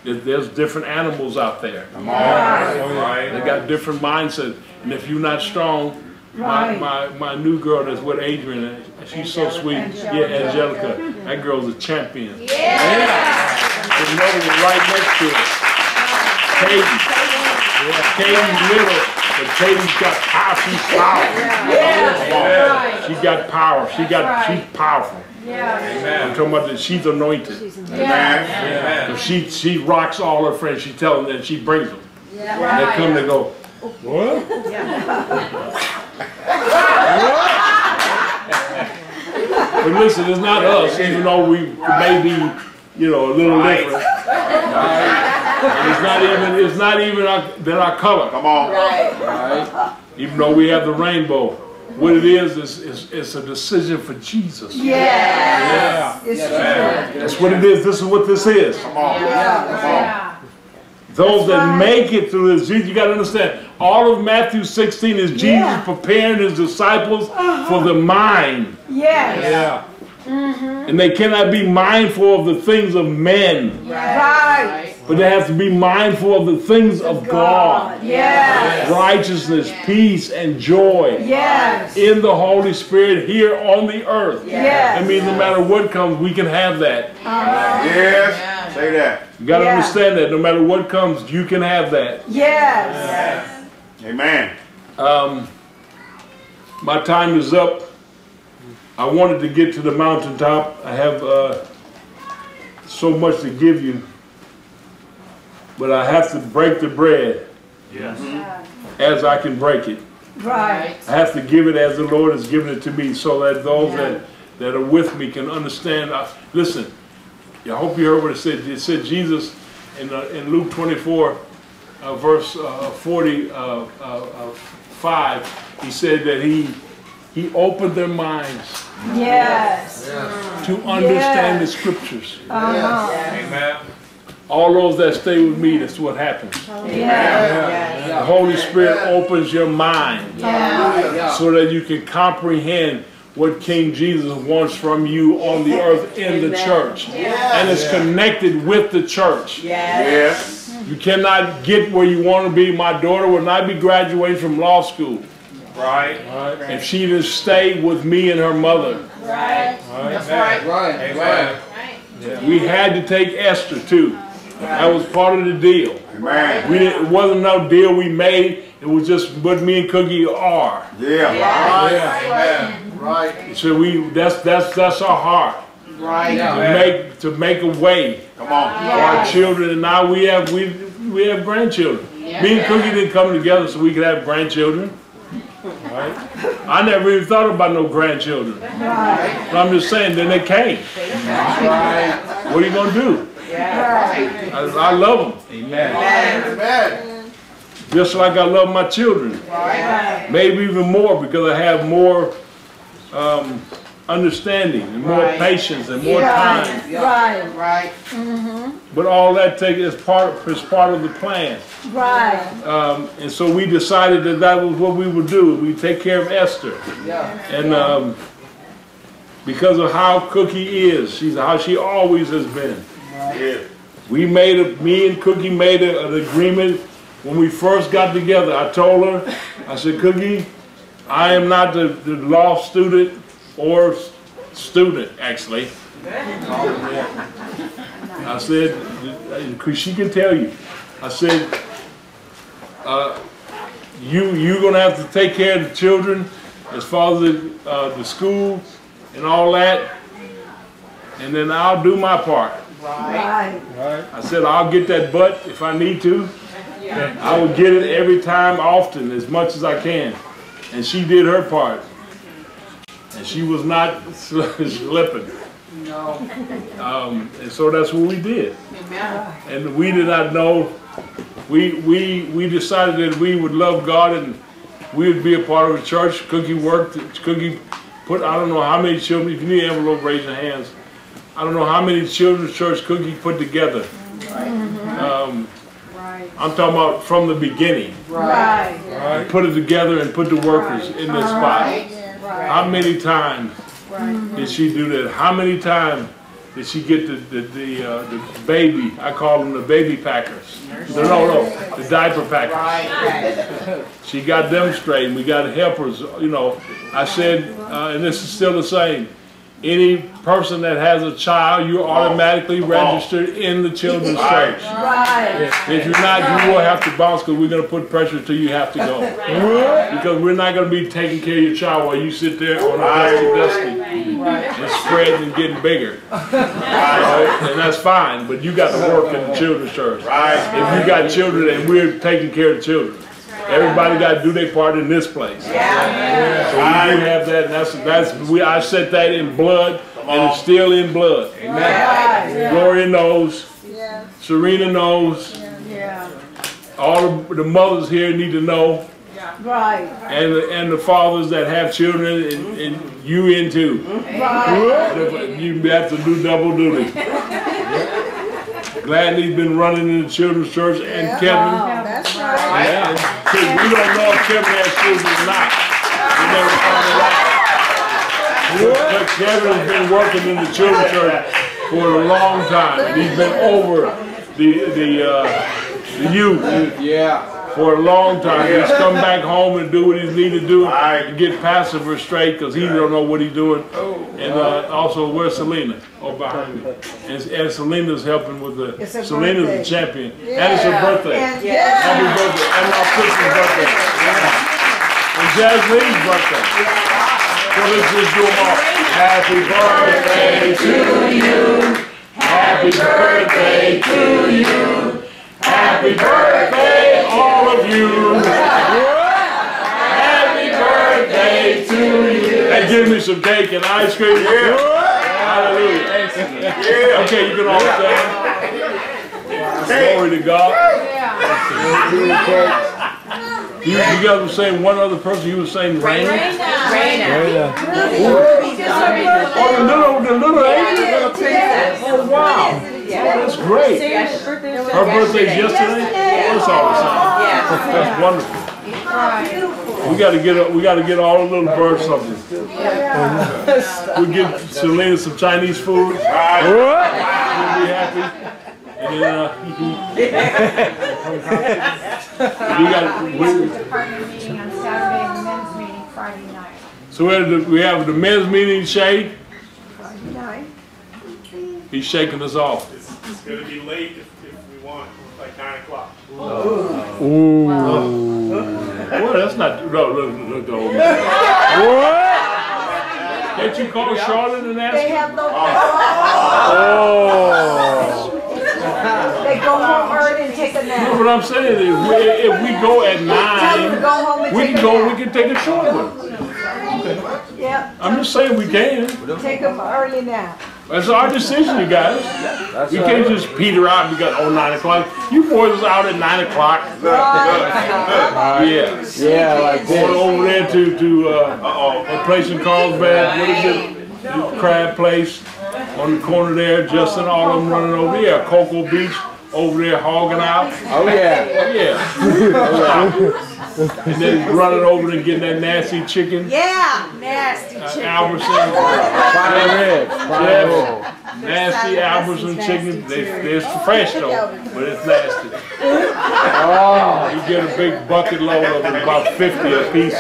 there- there's different animals out there. Come on. Right. They got different mindsets, and if you're not strong, my, Right. my, my new girl that's with Adrian, and she's so sweet. Yeah, Angelica. That girl's a champion. Yeah. There's another one right next to her. Katie. Yeah, Katie's little, but Katie's got power. She's powerful. Yeah. She got power. She got. Right. She's powerful. Yeah. I'm talking about that. She's anointed. Yeah. So she she rocks all her friends. She tells them that she brings them. Yeah. They come. They go. What? But listen, it's not us, even though we may be, you know, a little different. And it's not even, it's not even our, that our color, Come on. Right. right. even though we have the rainbow. What it is, is, is it's a decision for Jesus. Yes. It's Yeah, true. that's right. That's what it is. This is what this is. Come on. Yeah. Those that right. make it through this, Jesus, you got to understand. All of Matthew 16 is Jesus Yeah. preparing his disciples uh-huh. for the mind. Yes. Yeah. Mm-hmm. And they cannot be mindful of the things of men, Right. But they have to be mindful of the things of God. Yes. Righteousness, peace, and joy Yes. in the Holy Spirit here on the earth. Yes. That means no matter what comes, we can have that. Yes. Say that. You got to Yeah. understand that no matter what comes, you can have that. Yes. Amen. Um, my time is up. I wanted to get to the mountaintop. I have uh, so much to give you, but I have to break the bread Yes. as I can break it. Right. I have to give it as the Lord has given it to me, so that those that, that are with me can understand. I, listen, I hope you heard what it said. It said Jesus in uh, in Luke 24, uh, verse uh, 40, uh, uh, uh, five. He said that he he opened their minds Yes. to understand the scriptures. Uh-huh. Amen. All those that stay with me, that's what happens. Oh, yes. The Holy Spirit opens your mind. Yeah. so that you can comprehend what King Jesus wants from you on the earth in the church. And it's connected with the church. Yes. You cannot get where you want to be. My daughter will not be graduating from law school Right. if she didn't stay with me and her mother. Right. That's right. Right. Amen. We had to take Esther too. That was part of the deal. Amen. We didn't, it wasn't no deal we made. It was just what me and Cookie are. Yeah. Amen. Right. So we that's that's that's our heart. Right. to make to make a way Come on. for our children, and now we have we we have grandchildren. Me and Cookie didn't come together so we could have grandchildren. Right? I never even thought about no grandchildren. Right. But I'm just saying, then they came. Right. What are you gonna do? I, I love them, Amen. Amen. just like I love my children. Maybe even more because I have more um, understanding and more Right. patience and more Yeah. time. Right, Right. Mhm. But all that take is part is part of the plan. right. Um, and so we decided that that was what we would do. We take care of Esther. Yeah. And um, because of how Cookie is, she's how she always has been. Yeah. We made a, me and Cookie made a, an agreement when we first got together. I told her, I said, Cookie, I am not the, the law student or student, actually. I said, because she can tell you. I said, uh, you you're gonna have to take care of the children as far as the uh, the school and all that, and then I'll do my part. Right. Right. I said I'll get that butt if I need to. I will get it every time, often, as much as I can. And she did her part, and she was not slipping. No. Um, and so that's what we did. Amen. And we did not know. We we we decided that we would love God and we would be a part of the church. Cookie worked. Cookie put I don't know how many children. If you need an envelope, raise your hands. I don't know how many children's church Cookie put together. Um, Right. I'm talking about from the beginning. Right. Right. Put it together and put the workers in this spot. Right. How many times Right. did she do that? How many times did she get the the the, uh, the baby? I call them the baby packers. No, no, no, the diaper packers. Right. She got them straight. and We got helpers. You know, I said, uh, and this is still the same. Any person that has a child, you're automatically registered in the children's church. Right. If you're not, you will have to bounce because we're going to put pressure till you have to go. Because we're not going to be taking care of your child while you sit there on a dusty dusty and spreading and getting bigger. Right? And that's fine, but you got to work in the children's church. Right. If you got children and we're taking care of the children, everybody got to do their part in this place. So we do have that, and that's, that's, we, I set that in blood, and it's still in blood. Right. Gloria knows, Yeah. Serena knows, Yeah. all of the mothers here need to know, Right. and, and the fathers that have children, and, and you in too. Right. And if You have to do double duty. Gladly's been running in the children's church, and Kevin. Wow, that's right. Yeah, and see, we don't know if Kevin has children or not. We never found it out. But Kevin has been working in the children's church for a long time. and He's been over the the uh, the youth Yeah. For a long time. He's come back home and do what he need to do Right. to get passive straight because he don't know what he's doing. And uh, also, where's Selena? Oh, behind me. And, and Selena's helping with the. It's Selena's birthday. the champion, and it's her birthday. And Yeah. yeah. Happy birthday. And my sister's birthday. And Jasmine's birthday. So let's just do them all. Happy birthday to you. Happy birthday to you. Happy birthday, all of you. Happy birthday to you. And give me some cake and ice cream. Hallelujah. Okay, you can all stand. Glory to God. You, you guys were saying one other person, you were saying Raina? Oh, the little, the little angel? Oh, wow. Oh, that's great. Her birthday's yesterday? Oh, That's all the same. That's wonderful. We gotta get, we gotta get all the little birds something. We get Selena some Chinese food. She'll be happy. And then, uh, we got, we, Department meeting on Saturday, and the men's meeting Friday night. so we have, the, we have the men's meeting shake. Friday night. He's shaking us off. It's gonna be late if, if we want, like nine o'clock. Oh. Well, that's not, no, look, look, the old man. What? Can't you call Charlotte and ask They her? have no. Oh. oh. They go home early and take a nap. You know What I'm saying is, if we, if we go at Tell them to nine, go we can a go, we can take a short one. Yep. I'm just saying we can. Take them early nap. That's our decision, you guys. We can't just peter out because, oh, nine o'clock. You boys is out at nine o'clock. Yeah. Yeah, like Going over there to, to, uh, Uh-oh. a place in Carlsbad, what is it? the crab place on the corner there, Justin, all of them running over here, Cocoa Beach over there hogging out. Oh, yeah. Yeah. And then running over and getting that nasty chicken. Yeah, nasty Uh, chicken. Albertson. Prime rib. Prime rib. Yes. Nasty Albertson chicken. They, they're fresh though, but it's nasty. Oh. You get a big bucket load of them, about 50 a piece.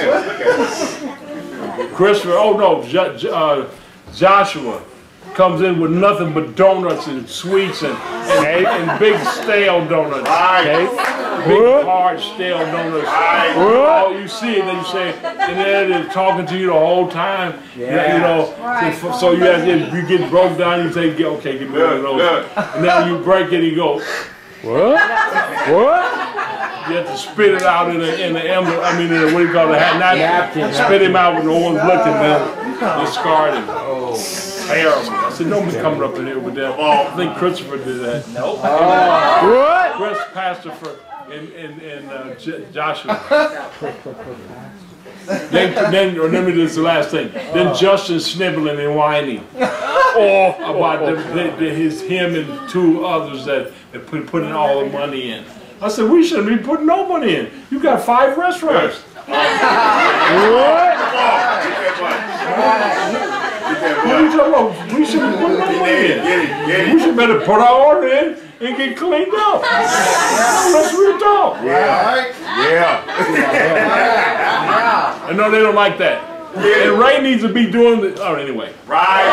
Christopher, oh no, Jo- Jo- uh, Joshua comes in with nothing but donuts and sweets and, and, and big stale donuts. Right. Big hard stale donuts. Oh, you see it, then you say, and then they're talking to you the whole time. You know, You know, so, so you have, if you get broke down, you say, "Yeah, okay, give me one of those. And then you break it, you go, What? What? you have to spit it out in the in the emblem. I mean, in the, what do you call it? Napkin. Napkin. Spit him out when no one's looking, man. Discard him. Oh. Terrible. I said, nobody's coming up in here with that. I think Christopher did that. Nope. What? Chris, pastor for in in, in uh, J- Joshua. then, then remember this is the last thing. Then Justin sniveling and whining, or about the, the, the, his him and two others that, that put putting all the money in. I said we shouldn't be putting no money in. You got five restaurants. What are you talking about? We shouldn't be putting no money Get it, in. get it, We should better put our order in and get cleaned up. That's real talk. Yeah. Yeah. yeah. I know they don't like that. And Ray needs to be doing the, oh, anyway. Right.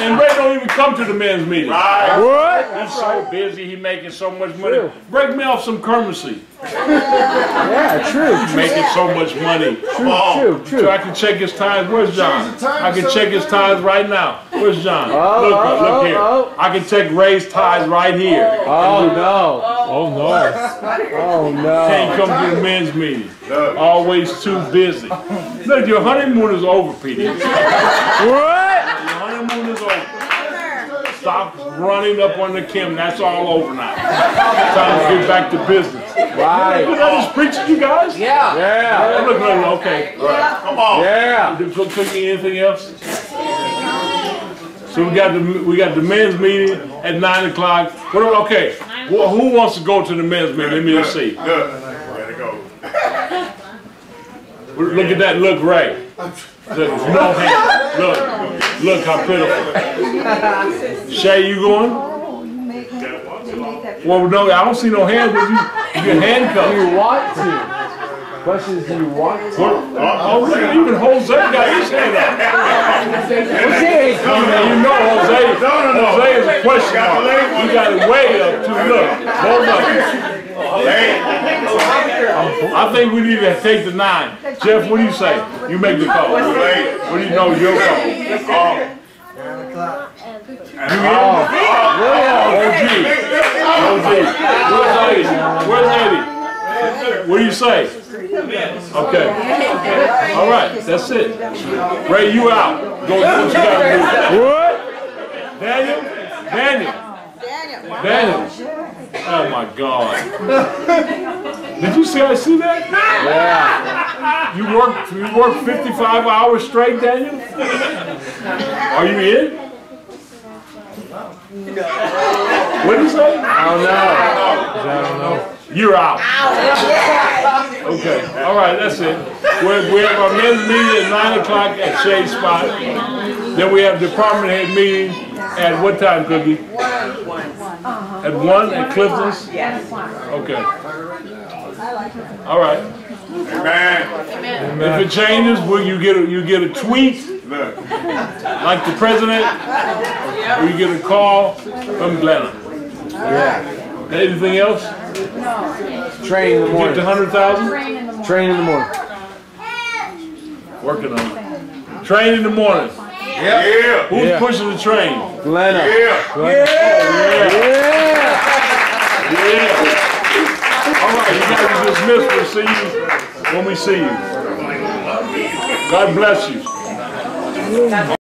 And Ray don't even come to the men's meeting. Right. What? He's so busy, he making so much money. Break me off some currency. Yeah, true. He's making so much money. True, true, So true. I can check his tithes. Where's John? I can check his tithes right now. Where's John? Oh, Look, oh, look here. Oh, oh, I can check Ray's tithes right here. Oh, no. Oh no. Oh, no. Can't come to the men's meeting. Always too busy. Look, your honeymoon is over, Peter. Your What? honeymoon is over. Stop running up on the Kim. That's all over now. Time to get back to business. Right. Look, I just preached you guys. Yeah. Yeah. Look, look, okay. All right. Come on. Yeah. Did Cook anything else? So we got the we got the men's meeting at nine o'clock. What? do- Okay. Well, who wants to go to the men's meeting? Let me just see. Look. Gotta go. Look at that look, Ray. Look, no hand. Look, look how pitiful. Shay, you going? Well, no, I don't see no hands, but you, Do handcuffed. you want to? Question is, do you want to? What? Oh, oh, look, even Jose got his hand up. Okay. You know, you know Jose, Jose is a question mark. You got it way up too. Look, both of them. Hey. I think we need to take the nine. Jeff, what do you say? You make the call. Wait. What do you know? Your call. Nine o'clock. Oh. You in? OG. OG. Where's Eddie? Where's Eddie? What do you say? Okay. All right, that's it. Ray, you out. Go do what you gotta do. What? Daniel? Daniel? Daniel, Daniel? Oh my God. Did you see I see that? Yeah. You work you work 55 hours straight, Daniel? Are you in? What did you say? I don't know. I don't know. You're out. Okay. All right, that's it. We're, we have our men's meeting at 9 o'clock at Shade Spot. Then we have department head meeting at what time, Cookie? At 1 at Clifton's? Yes. Okay. All right. Amen. If it changes, will you get a, you get a tweet like the president, or you get a call from Glenna? Yeah. Anything else? No. Train in the morning. Get morning. to 100,000? Rain in the morning. Train in the morning. Working on it. Train in the morning. Yeah. Who's Yeah. pushing the train? Glenna. Yeah. Yeah. Yeah. Yeah. All right, you guys are dismissed. We'll see you when we see you. God bless you.